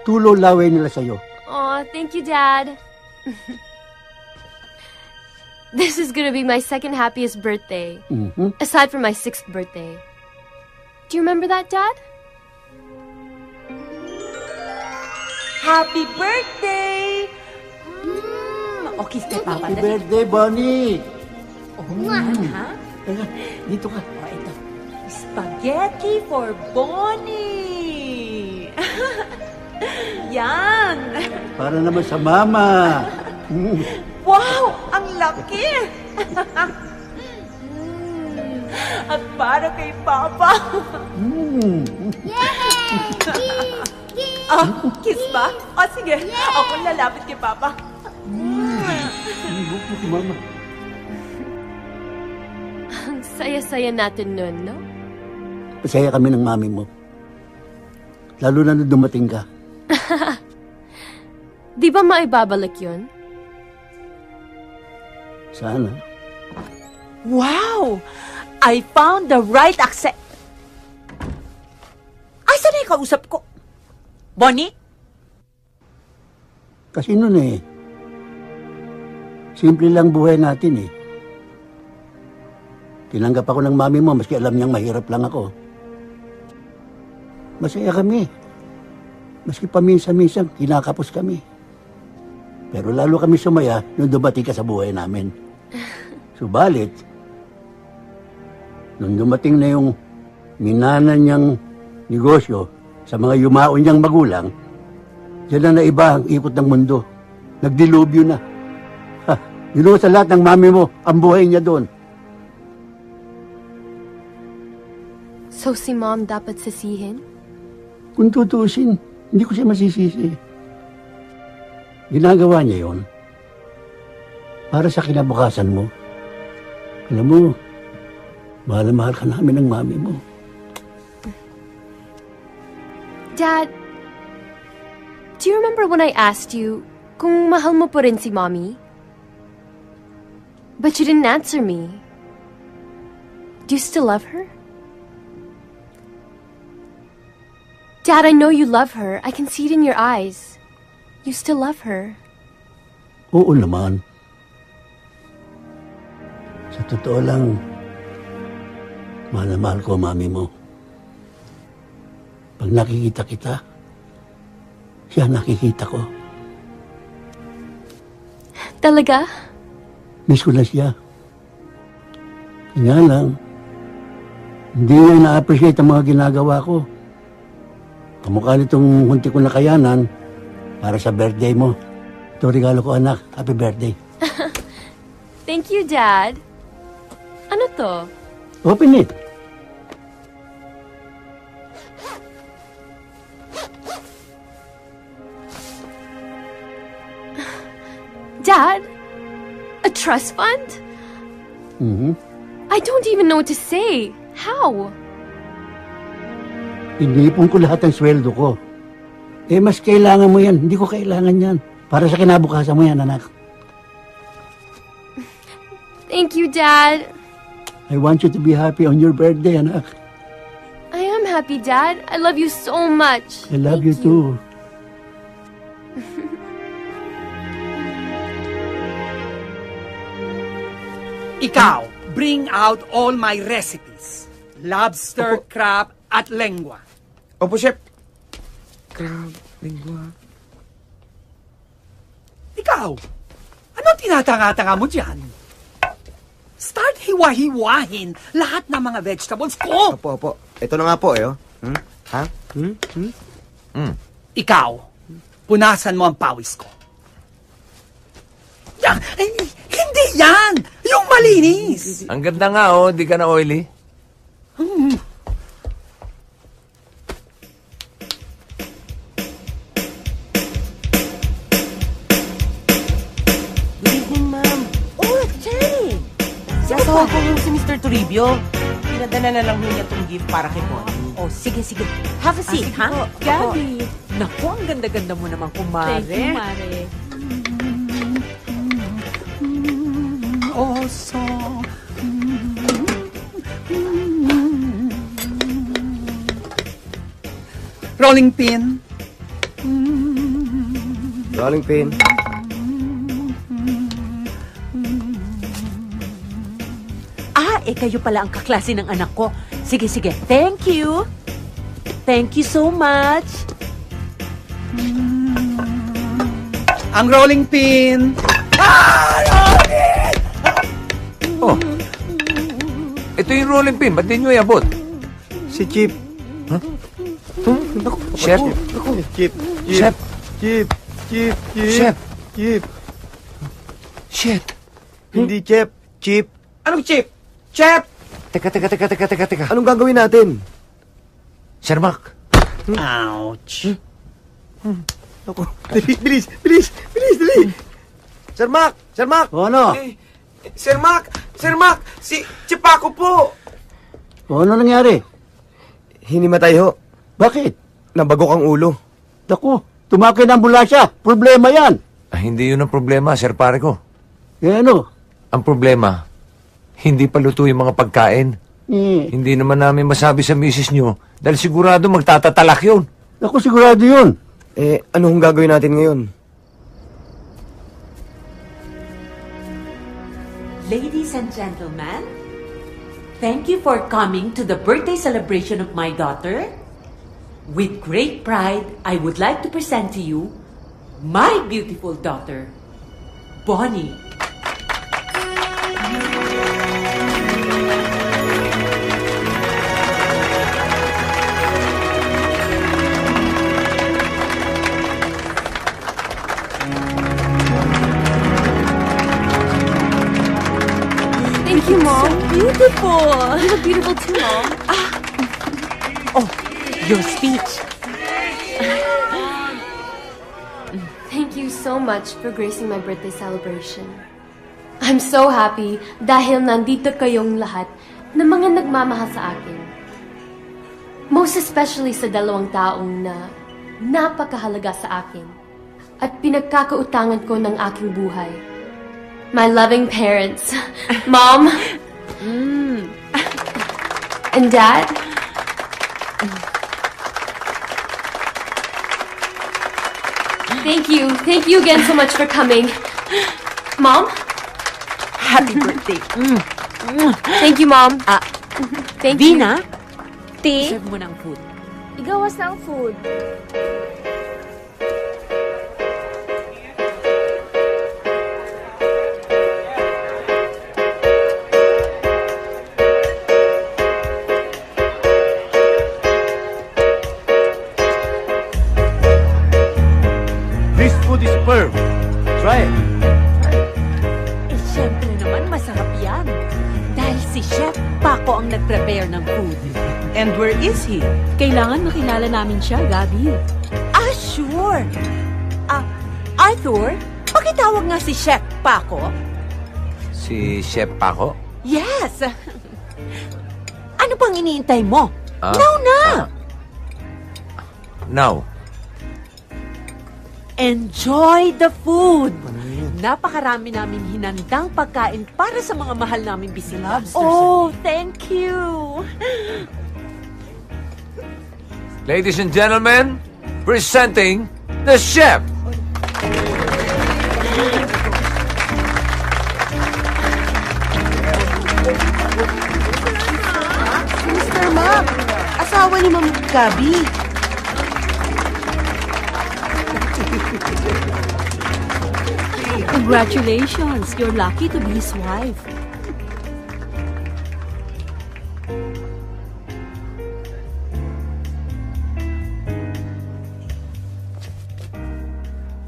Tulo laway nila sa'yo. Aw, thank you, Dad. this is gonna be my second happiest birthday, Mhm. aside from my sixth birthday. Do you remember that, Dad? Happy birthday! Mm. O, kiss kay Papa. Happy Dali. birthday, Bonnie! Oh, yan, ha? Dito ka. O, ito. Spaghetti for Bonnie! yan! Para naman sa mama. Mm. Wow! Ang laki! Mm. At para kay Papa. Mm. Ah, kiss ba? O, sige. Ako lalapit kay Papa. Buko si mama. Ang saya-saya natin nun, no? Masaya kami ng mami mo. Lalo na nung dumating ka. Di ba maibabalik yun? Sana. Wow! I found the right accent. Ay, saan na yung kausap ko? Bonnie? Kasi noon eh, simple lang buhay natin eh. Tinanggap ako ng mami mo, maski alam niyang mahirap lang ako. Masaya kami. Maski paminsan-minsan, kinakapos kami. Pero lalo kami sumaya nung dumating ka sa buhay namin. Subalit, nung dumating na yung minana niyang negosyo sa mga yumaon niyang magulang, Diyan na naiba ang ikot ng mundo. Nagdilubyo na. Yun sa lahat ng mami mo, ang buhay niya doon. So si mom dapat sisihin? Kung tutusin, hindi ko siya masisisi. Ginagawa niya yon para sa kinabukasan mo. Alam mo, mahal na mahal ka namin ng mami mo. Dad, do you remember when I asked you kung mahal mo pa rin si mommy? But you didn't answer me. Do you still love her? Dad, I know you love her. I can see it in your eyes. You still love her. Oo naman. Sa totoo lang, mahal na mahal ko mami mo. Pag nakikita kita, siya nakikita ko. Talaga? Miss ko na siya. Kanya lang, hindi niya na-appreciate ang mga ginagawa ko. Kamukha nitong hunti ko na kayanan para sa birthday mo. Ito regalo ko anak. Happy birthday. Thank you, Dad. Ano to? Open it. Dad? A trust fund? Mhm. I don't even know what to say. How? Inipon ko lahat ng sweldo ko. Eh, mas kailangan mo yan. Hindi ko kailangan yan. Para sa kinabukasan mo yan, anak. Thank you, Dad. I want you to be happy on your birthday, anak. I am happy, Dad. I love you so much. I love you too. Ikaw, bring out all my recipes. Lobster, crab, at lengua. Opo, chef. Crab, lingua. Ikaw, ano tinatanga-tanga mo dyan? Start hiwa-hiwahin lahat ng mga vegetables ko. Opo, opo. Ito na nga po, eh. oh. Hmm? Ha? Hmm? Hmm? Ikaw, punasan mo ang pawis ko. Yan, ay, hindi yan! Yung malinis! Ang ganda nga, oh. Di ka na oily. Hmm. Good evening, ma'am. Oh, Jenny! Sasawag ko yung si Mr. Toribio. Pinadala na lang niya itong gift para kay Bonnie. Oh, sige, sige. Have a seat, sige ha? po. Gabi. Naku, ang ganda-ganda mo naman, kumare. Thank you, Mare. Oso. Rolling pin. Rolling pin. Ah, eh kayo pala ang kaklase ng anak ko. Sige, sige. Thank you. Thank you so much. ang rolling pin. Oh. Ito yung rolling pin. Ba't di nyo iabot? Si Chip. Chef? Chip. Chef? Chip. Chip. Chip. Chef? Chip. Shit. Hindi Chip. Chip. Anong chip? Chef! Teka, teka, teka, teka, teka, teka. Anong gagawin natin? Sir Mac. Ouch. Ako. Dali, bilis, bilis, bilis, dali. Sir Mac! Sir Mac! O ano? Eh, Sir Mac! Sir Mac! Si Chipako po! O ano nangyari? Hinimatay ho. Bakit? Nabagok ang ulo. Naku, tumakay ng ambulansya. Problema yan. Ah, hindi yun ang problema, Sir Pare ko. Eh ano? Ang problema, hindi pa luto yung mga pagkain. Eh, Hindi naman namin masabi sa misis nyo dahil sigurado magtatatalak yun. naku, sigurado yun. Eh, ano hong gagawin natin ngayon? Ladies and gentlemen, thank you for coming to the birthday celebration of my daughter. With great pride, I would like to present to you my beautiful daughter, Bonnie. Beautiful. You look beautiful too, Mom. Oh, your speech. Thank you so much for gracing my birthday celebration. I'm so happy dahil nandito kayong lahat na mga nagmamahal sa akin. Most especially sa dalawang taong na napakahalaga sa akin at pinagkakautangan ko ng aking buhay. My loving parents, Mom, and Dad. Thank you. Thank you again so much for coming. Mom? Happy birthday. Thank you, Mom. Ah, Thank Vina, you. serve mo ng food. Igawas ng food. Superb. Try it. Eh, syempre naman, masarap yan. Dahil si Chef Paco ang nag-prepare ng food. And where is he? Kailangan makilala namin siya, Gabi. Ah, sure. Ah, Arthur, pakitawag nga si Chef Paco. Si Chef Paco? Yes. Ano pang iniintay mo? Ah, Now na! Now. Enjoy the food! Napakarami namin hinandang pagkain para sa mga mahal naming bisita. Oh, thank you! Ladies and gentlemen, presenting the chef. Mr. Mac, asawa ni Ma'am Gabi. Congratulations! You're lucky to be his wife.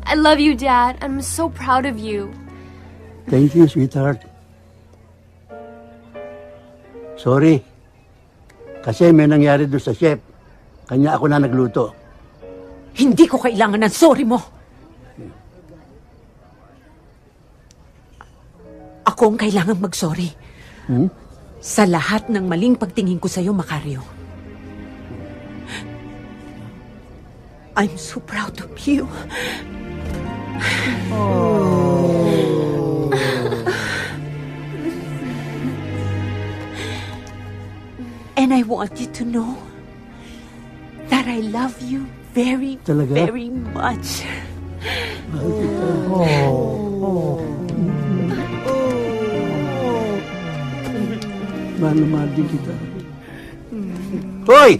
I love you, Dad. I'm so proud of you. Thank you, sweetheart. Sorry. Kasi may nangyari doon sa chef. Kanya ako na nagluto. Hindi ko kailangan ng sorry mo. Ako ang kailangan mag-sorry. Hmm? Sa lahat ng maling pagtingin ko sa'yo, Macario. I'm so proud of you. And I want you to know that I love you very, Talaga? very much. Mahal na mahal din kita. Hoy!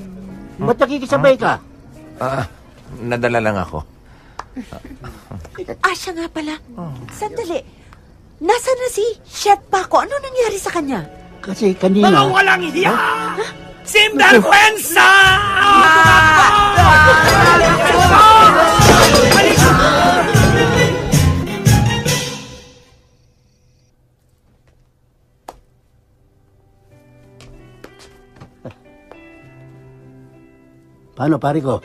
Ba't nakikisabay ka? Ah, nadala lang ako. Ah, siya nga pala. Sandali. Nasaan na si Chef Paco? Ano nangyari sa kanya? Kasi kanina... Mga walang hiya! Sinvergüenza! Paano, pare ko?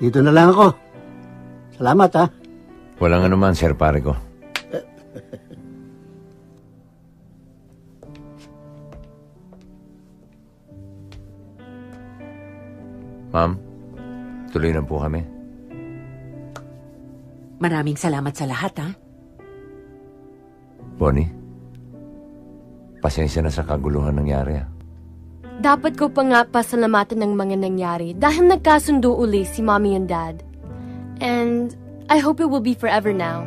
Dito na lang ako. Salamat, ha? Walang anuman, sir, pare ko. Ma'am, tuloy na po kami. Maraming salamat sa lahat, ha? Bonnie, pasensya na sa kaguluhan nangyari. ah. Dapat ko pa nga pasalamatan ng mga nangyari dahil nagkasundo uli si mommy and dad. And I hope it will be forever now.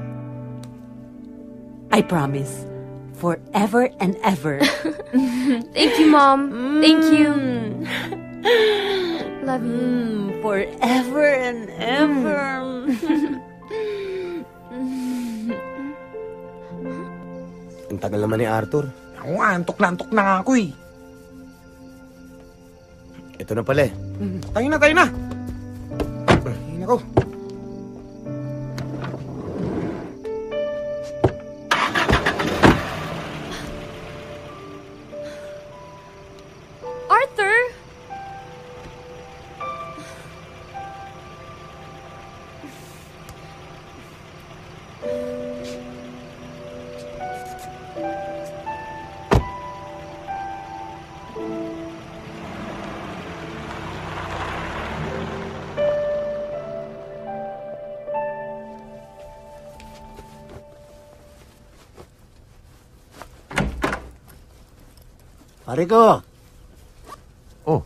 I promise. Forever and ever. Thank you, Mom. Thank you. Love you. forever and ever. Ang tagal naman ni Arthur. Ako antok na antok na ako eh. Ito na pala eh. Tayo na, tayo na. Ay, nako. Pare ko, Oh,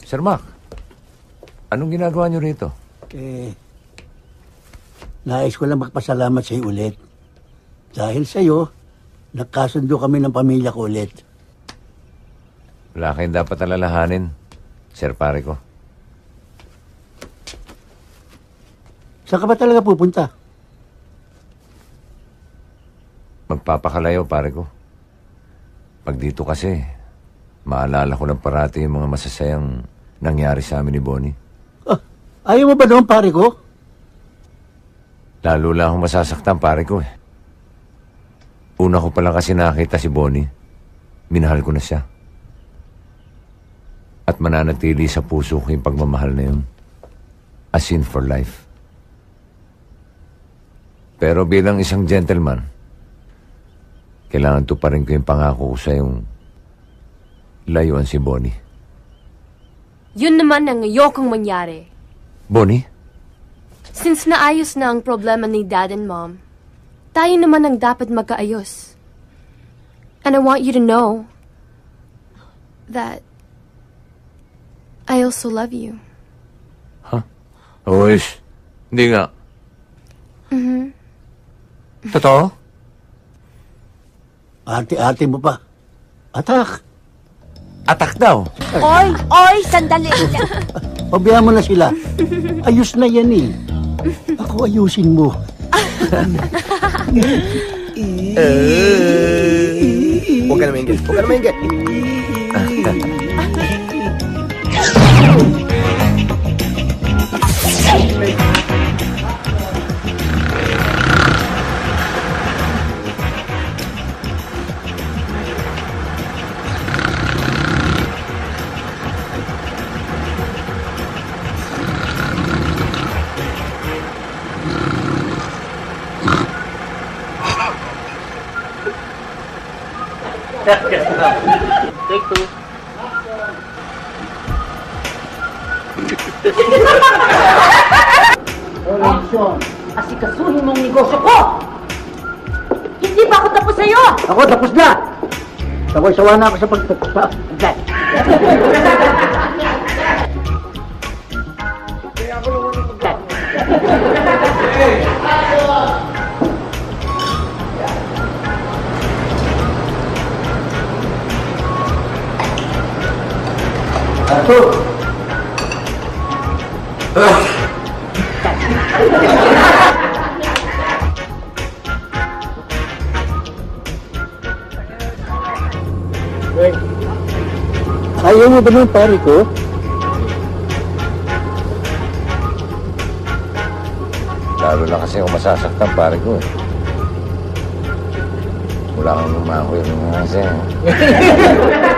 Sir Mac, anong ginagawa niyo rito? eh, nais ko lang magpasalamat sa iyo ulit. Dahil sa iyo, nagkasundo kami ng pamilya ko ulit. Wala kayong dapat alalahanin, Sir pare ko. Saan ka ba talaga pupunta? Magpapakalayo, pare ko. Pag dito kasi, maalala ko lang parati yung mga masasayang nangyari sa amin ni Bonnie. Ayaw mo ba doon, pare ko? Lalo lang akong masasaktan, pare ko eh. Una ko pa lang kasi nakita si Bonnie. Minahal ko na siya. At mananatili sa puso ko yung pagmamahal na yun. A sin for life. Pero bilang isang gentleman, kailangan tuparin ko yung pangako ko sa yung layuan si Bonnie. Yun naman ang ayokong mangyari. Bonnie? Since naayos na ang problema ni Dad and Mom, tayo naman ang dapat magkaayos. And I want you to know that I also love you. Uwis, hindi nga. Mhm. Totoo? Ate-ate mo pa. Atak! Atak daw. Oy, oy, sandali. Pabayaan mo na sila. Ayos na yan eh. Ako ayusin mo. Huwag ka na maingit. Huwag ka na maingit. Take two. Eleksyon. Asikasuhin mong negosyo ko! Hindi pa ako tapos sa'yo! Ako tapos na! Saway-sawa na ako sa pag... sa- Arthur! satu eh. uh. Ayo mau benar pariku. Lalo na kasi ako masasaktan, pari ko. Wala kang lumakoy ng mga kasi.